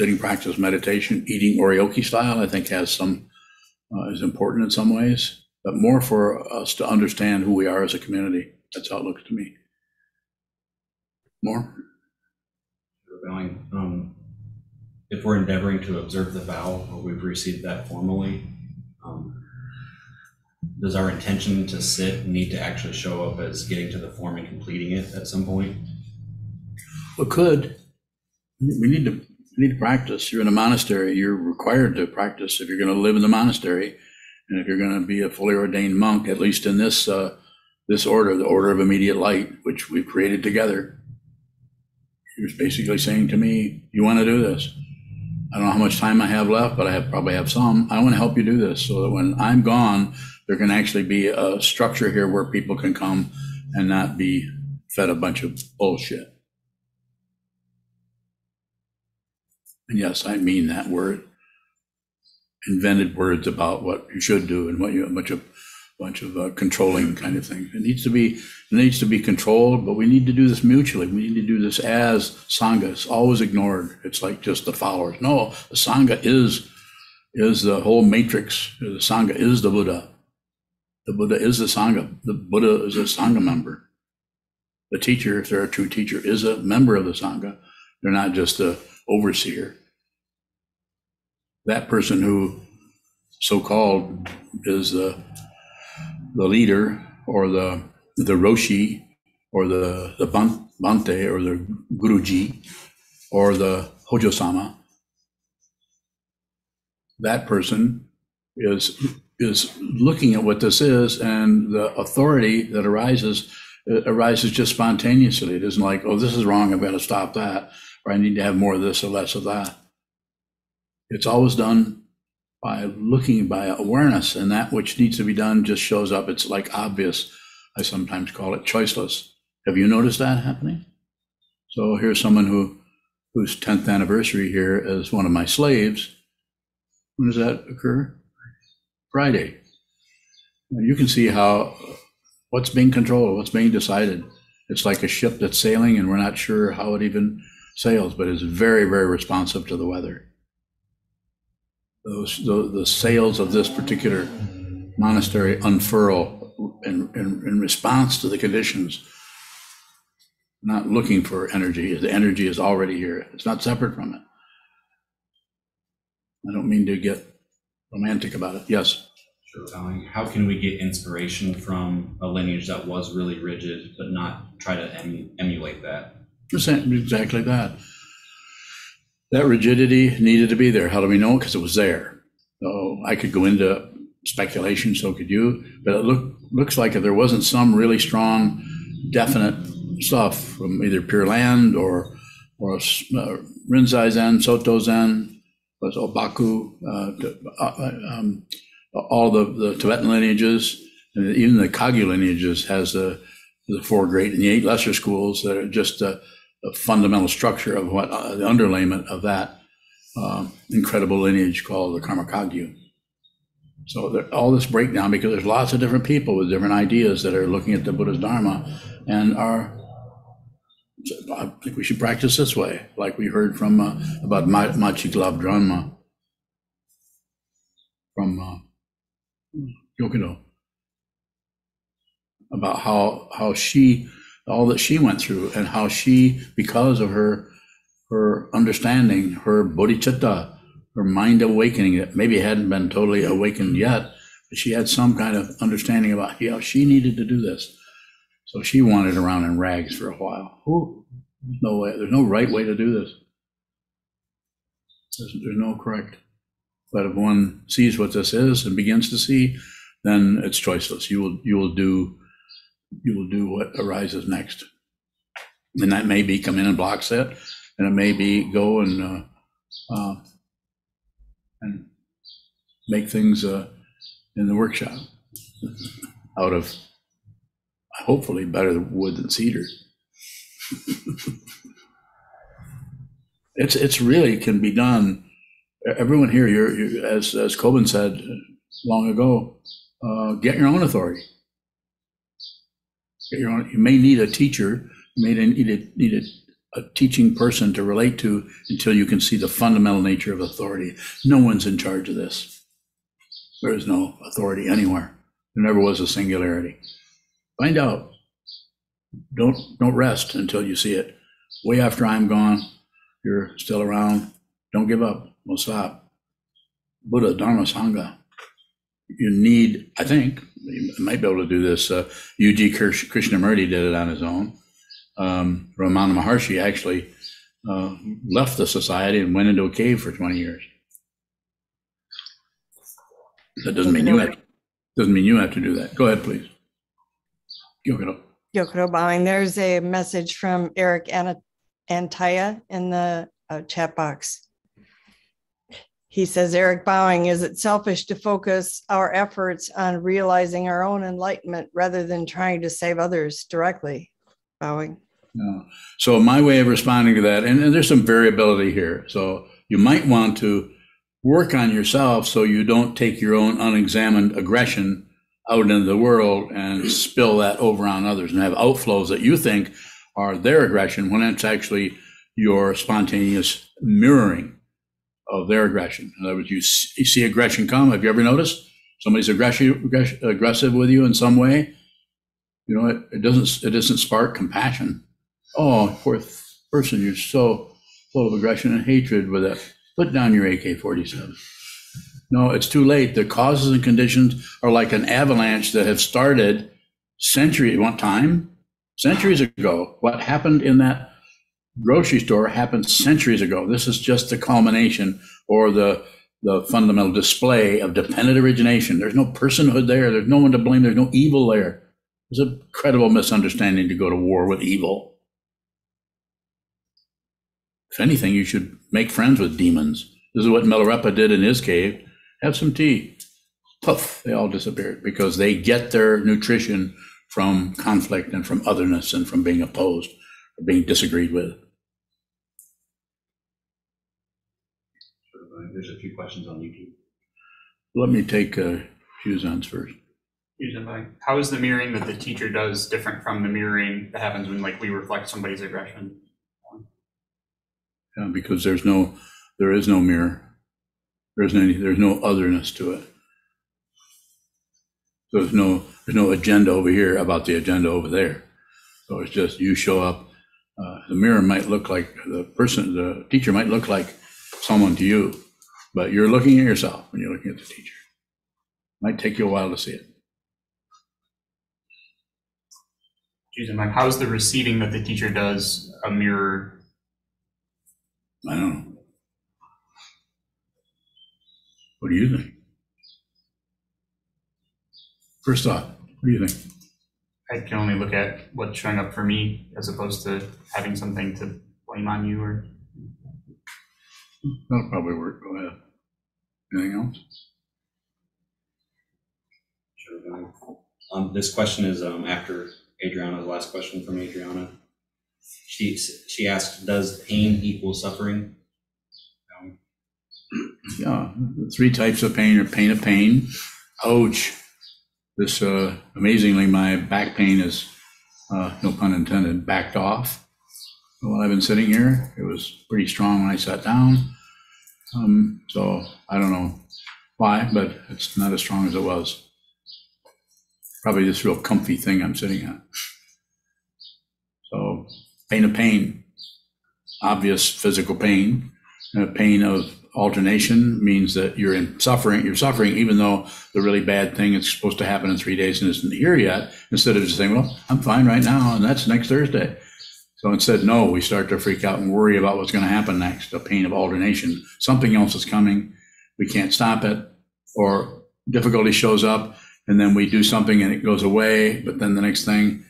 sitting practice meditation, eating oryoki style, I think has some, uh, is important in some ways, but more for us to understand who we are as a community. That's how it looks to me. More? Um, if we're endeavoring to observe the vow, or we've received that formally, um, does our intention to sit need to actually show up as getting to the form and completing it at some point? Well, could. We need to, we need to practice. You're in a monastery, you're required to practice if you're going to live in the monastery. And if you're going to be a fully ordained monk, at least in this, uh, this order, the order of immediate light, which we've created together, he was basically saying to me, you want to do this? I don't know how much time I have left, but I have probably have some. I want to help you do this so that when I'm gone, there can actually be a structure here where people can come and not be fed a bunch of bullshit. And yes, I mean that word. Invented words about what you should do and what you, a bunch of, bunch of uh, controlling kind of thing. It needs to be, it needs to be controlled, but we need to do this mutually. We need to do this as Sangha. It's always ignored. It's like just the followers. No, the Sangha is, is the whole matrix. The Sangha is the Buddha. The Buddha is a Sangha. The Buddha is a Sangha member. The teacher, if they're a true teacher, is a member of the Sangha. They're not just a overseer. That person who so-called is the the leader or the the roshi or the the bhante or the guruji or the hojo sama that person is is looking at what this is and the authority that arises uh, arises just spontaneously it isn't like oh this is wrong i've got to stop that or i need to have more of this or less of that it's always done by looking by awareness, and that which needs to be done just shows up. It's like obvious. I sometimes call it choiceless. Have you noticed that happening? So here's someone who whose 10th anniversary here as one of my slaves. When does that occur? Friday. You can see how what's being controlled, what's being decided. It's like a ship that's sailing and we're not sure how it even sails, but it's very, very responsive to the weather those, the, the sails of this particular monastery unfurl in, in, in response to the conditions, not looking for energy. The energy is already here. It's not separate from it. I don't mean to get romantic about it. Yes. Sure. How can we get inspiration from a lineage that was really rigid, but not try to emu- emulate that? Exactly that that rigidity needed to be there. How do we know? Because it was there. So I could go into speculation, so could you. But it look, looks like if there wasn't some really strong, definite stuff from either Pure Land or or uh, Rinzai Zen, Soto Zen, was Obaku, uh, uh, um, all the, the Tibetan lineages, and even the Kagyu lineages has the the four great and the eight lesser schools that are just uh, the fundamental structure of what uh, the underlayment of that uh, incredible lineage called the Karma Kagyu. So there, all this breakdown because there's lots of different people with different ideas that are looking at the Buddha's Dharma and are. I think we should practice this way, like we heard from uh, about Machig Labdrön from uh, about how how she all that she went through and how she, because of her her understanding, her bodhicitta, her mind awakening that maybe hadn't been totally awakened yet, but she had some kind of understanding about how she needed to do this. So she wandered around in rags for a while. Ooh, there's no way, there's no right way to do this. There's, there's no correct. But if one sees what this is and begins to see, then it's choiceless. You will you will do you will do what arises next. And that may be come in and block set, and it may be go and uh, uh, and make things uh, in the workshop out of hopefully better wood than cedar. It's, it's really can be done. Everyone here, you're, you as, as Kobun said long ago, uh, get your own authority. Get your own, you may need a teacher, you may need a, need a, a teaching person to relate to until you can see the fundamental nature of authority. No one's in charge of this. There is no authority anywhere. There never was a singularity. Find out. Don't don't rest until you see it. Way after I'm gone, you're still around. Don't give up. Don't stop. Buddha, Dharma, Sangha. You need, I think, you might be able to do this. Uh, U.G. Krish- Krishnamurti did it on his own. Um, Ramana Maharshi actually uh, left the society and went into a cave for 20 years. That doesn't mean you have, doesn't mean you have to do that. Go ahead, please. Gyokuro. Yokoro bowing. There's a message from Eric Antaya in the uh, chat box. He says, Eric Bowing, is it selfish to focus our efforts on realizing our own enlightenment rather than trying to save others directly? Bowing. No. So my way of responding to that, and, and there's some variability here. So you might want to work on yourself so you don't take your own unexamined aggression out into the world and spill that over on others and have outflows that you think are their aggression when it's actually your spontaneous mirroring of their aggression. In other words, you, see aggression come. Have you ever noticed somebody's aggressive, aggressive with you in some way? You know, it, it doesn't it doesn't spark compassion. Oh, poor person, you're so full of aggression and hatred with it. Put down your AK-47. No, it's too late. The causes and conditions are like an avalanche that have started century, one time, centuries ago. What happened in that grocery store happened centuries ago. This is just the culmination or the the fundamental display of dependent origination. There's no personhood there. There's no one to blame. There's no evil there. It's a credible misunderstanding to go to war with evil. If anything, you should make friends with demons. This is what Milarepa did in his cave. Have some tea. Poof, they all disappeared because they get their nutrition from conflict and from otherness and from being opposed or being disagreed with. There's a few questions on YouTube. Let me take uh, Fuson's first. Using how is the mirroring that the teacher does different from the mirroring that happens when like we reflect somebody's aggression? Yeah, because there's no, there is no mirror. There's any, there's no otherness to it. So There's no, there's no agenda over here about the agenda over there. So it's just you show up. Uh, the mirror might look like the person, the teacher might look like someone to you, but you're looking at yourself when you're looking at the teacher. Might take you a while to see it. Using like, how is the receiving that the teacher does a mirror? I don't know. What do you think? First thought, what do you think? I can only look at what's showing up for me as opposed to having something to blame on you or. That'll probably work. Go ahead. Anything else? Sure. Um, this question is, um, after Adriana's last question from Adriana. She, she asked, does pain equal suffering? Yeah, three types of pain are pain of pain. Ouch. This, uh, amazingly, my back pain is, uh, no pun intended, backed off. While I've been sitting here, it was pretty strong when I sat down. Um, so I don't know why, but it's not as strong as it was. Probably this real comfy thing I'm sitting at. So pain of pain, obvious physical pain. Uh, pain of alternation means that you're in suffering. You're suffering even though the really bad thing is supposed to happen in three days and isn't here yet. Instead of just saying, "Well, I'm fine right now," and that's next Thursday. So instead, no, we start to freak out and worry about what's going to happen next. A pain of alternation. Something else is coming. We can't stop it, or difficulty shows up, and then we do something and it goes away. But then the next thing,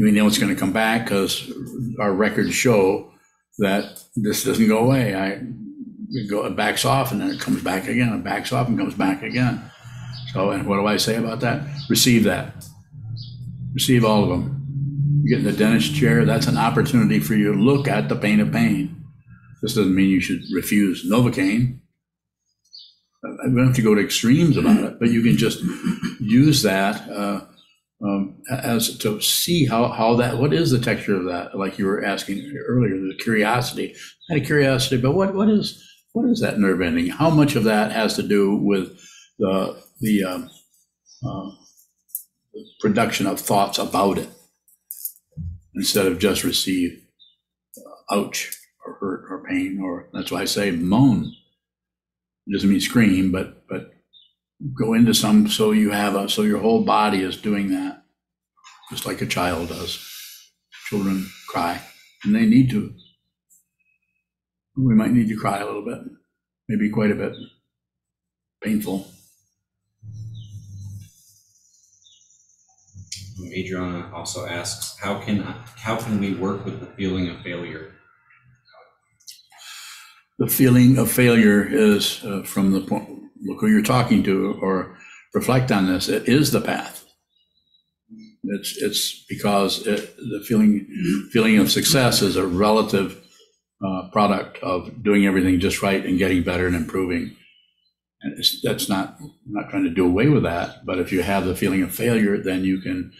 we know it's going to come back because our records show that this doesn't go away. I it go, it backs off and then it comes back again, it backs off and comes back again. So, and what do I say about that? Receive that. Receive all of them. You get in the dentist chair, that's an opportunity for you to look at the pain of pain. This doesn't mean you should refuse Novocaine. I don't have to go to extremes about it, but you can just use that uh, um, as to see how, how that, what is the texture of that? Like you were asking earlier, the curiosity. Had a curiosity, but what, what is, what is that nerve ending? How much of that has to do with the, the uh, production of thoughts about it instead of just receive uh, ouch or hurt or pain or that's why I say moan. It doesn't mean scream, but but go into some so you have a so your whole body is doing that, just like a child does. Children cry, and they need to. We might need to cry a little bit, maybe quite a bit. Painful. Adriana also asks, how can, how can we work with the feeling of failure? The feeling of failure is uh, from the point, look who you're talking to or reflect on this. It is the path. It's, it's because it, the feeling, feeling of success is a relative uh, product of doing everything just right and getting better and improving. And that's not, I'm not trying to do away with that, but if you have the feeling of failure, then you can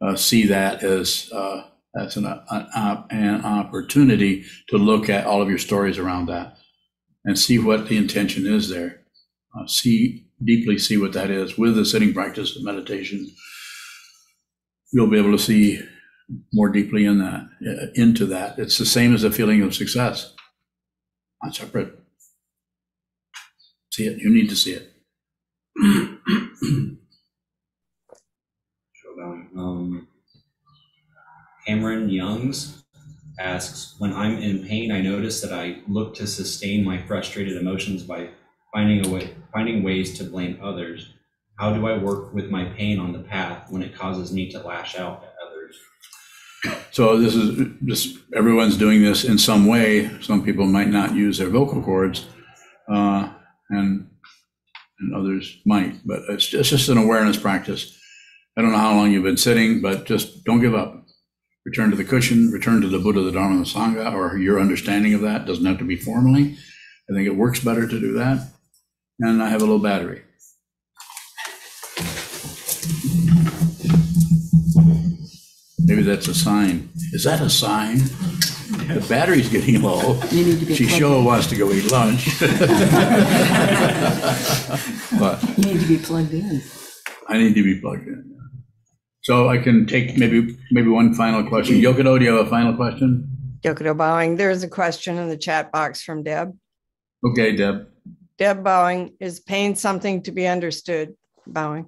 uh, see that as uh, as an, an, an opportunity to look at all of your stories around that and see what the intention is there. Uh, see deeply see what that is with the sitting practice of meditation. You'll be able to see more deeply in that uh, into that. It's the same as a feeling of success. Not separate. See it. You need to see it. Um, Cameron Youngs asks, when I'm in pain, I notice that I look to sustain my frustrated emotions by finding a way, finding ways to blame others. How do I work with my pain on the path when it causes me to lash out? So this is just everyone's doing this in some way. Some people might not use their vocal cords, uh, and and others might. But it's just, it's just an awareness practice. I don't know how long you've been sitting, but just don't give up. Return to the cushion, return to the Buddha, the Dharma, the Sangha, or your understanding of that. Doesn't have to be formally. I think it works better to do that. And I have a little battery. Maybe that's a sign. Is that a sign? The battery's getting low. You need to be She plugged sure wants to go eat lunch. But You need to be plugged in. I need to be plugged in. So I can take maybe, maybe one final question. Yokodo, do you have a final question? Yokodo bowing. There's a question in the chat box from Deb. Okay, Deb. Deb bowing, is pain something to be understood? Bowing.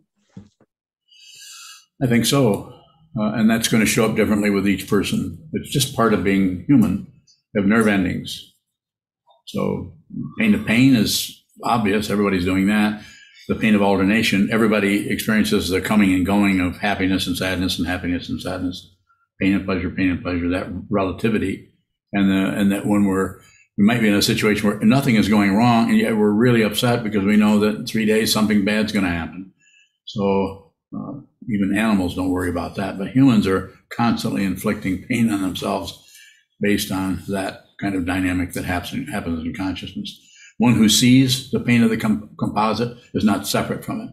I think so. Uh, and that's going to show up differently with each person. It's just part of being human. Have nerve endings. So pain to pain is obvious. Everybody's doing that. The pain of alternation, everybody experiences the coming and going of happiness and sadness and happiness and sadness, pain and pleasure, pain and pleasure, that relativity. And the, and that when we're, we might be in a situation where nothing is going wrong and yet we're really upset because we know that in three days something bad's going to happen. So uh, even animals don't worry about that, but humans are constantly inflicting pain on themselves based on that kind of dynamic that happens, happens in consciousness. One who sees the pain of the com- composite is not separate from it.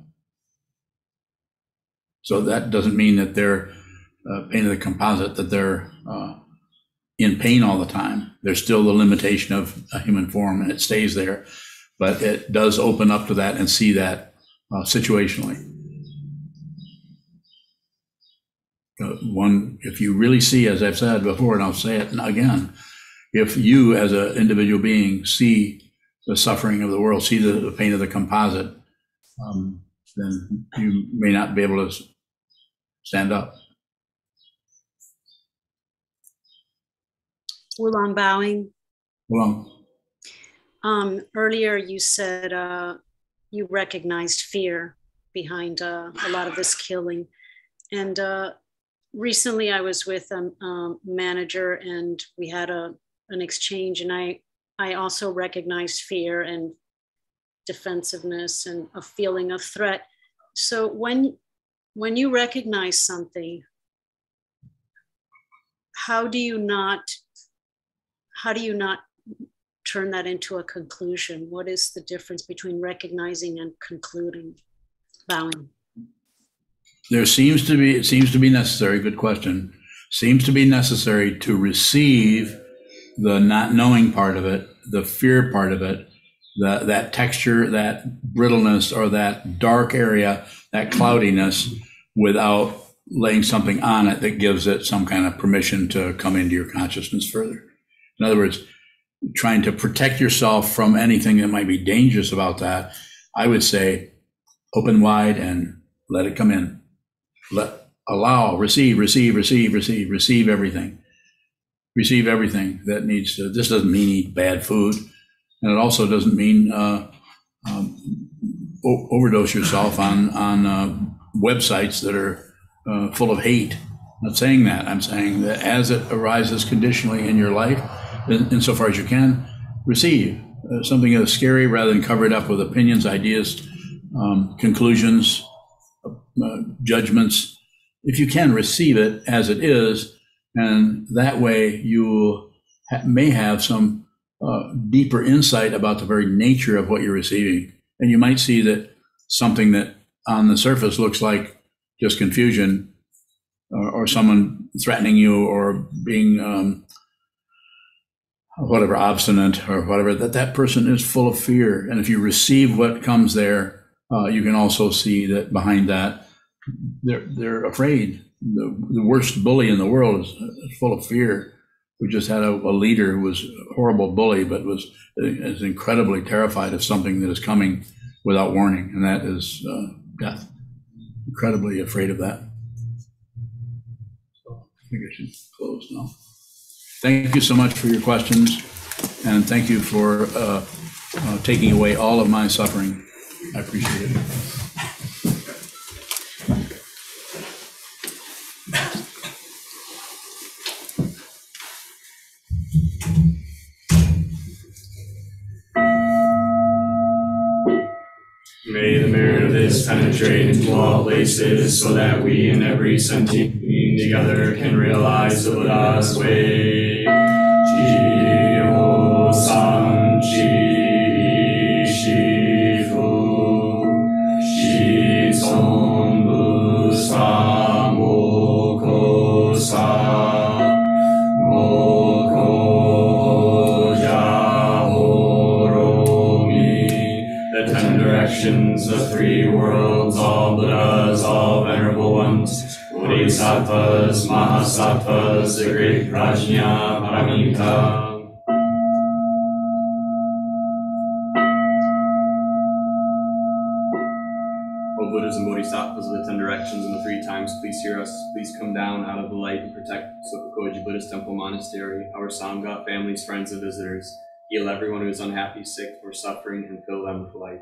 So that doesn't mean that they're uh, pain of the composite, that they're uh, in pain all the time. There's still the limitation of a human form and it stays there, but it does open up to that and see that uh, situationally. Uh, one, if you really see, as I've said before, and I'll say it again, if you as an individual being see the suffering of the world, see the, the pain of the composite, um, then you may not be able to stand up. Wulan bowing. Well, Um, earlier you said uh, you recognized fear behind uh, a lot of this killing. And uh, recently I was with a manager and we had a, an exchange and I, I also recognize fear and defensiveness and a feeling of threat. So when when you recognize something, how do you not how do you not turn that into a conclusion? What is the difference between recognizing and concluding? Bowing. There seems to be, it seems to be necessary, good question, seems to be necessary to receive the not knowing part of it, the fear part of it, that texture, that brittleness, or that dark area, that cloudiness, without laying something on it that gives it some kind of permission to come into your consciousness further. In other words, trying to protect yourself from anything that might be dangerous about that, I would say open wide and let it come in. Let allow, receive, receive, receive, receive, receive everything. Receive everything that needs to. This doesn't mean eat bad food, and it also doesn't mean uh, um, o- overdose yourself on on uh, websites that are uh, full of hate. I'm not saying that. I'm saying that as it arises conditionally in your life, in, insofar as you can, receive uh, something that's scary rather than cover it up with opinions, ideas, um, conclusions, uh, judgments. If you can receive it as it is, and that way you ha- may have some uh, deeper insight about the very nature of what you're receiving. And you might see that something that on the surface looks like just confusion or, or someone threatening you or being um, whatever obstinate or whatever that that person is full of fear and if you receive what comes there uh, you can also see that behind that they're they're afraid. The, the worst bully in the world is, full of fear. We just had a, a leader who was a horrible bully but was is incredibly terrified of something that is coming without warning and that is uh, death. Incredibly afraid of that. So i think i should close now. Thank you so much for your questions, and thank you for uh, uh, taking away all of my suffering. I appreciate it. Penetrate into all places, so that we and every sentient being together can realize the Buddha's way. Bodhisattvas, Mahasattvas, the great Prajna Paramita. Buddhas and Bodhisattvas of the ten directions and the three times, please hear us. Please come down out of the light and protect Sokukoji Buddhist Temple Monastery, our Sangha, families, friends, and visitors. Heal everyone who is unhappy, sick, or suffering, and fill them with life.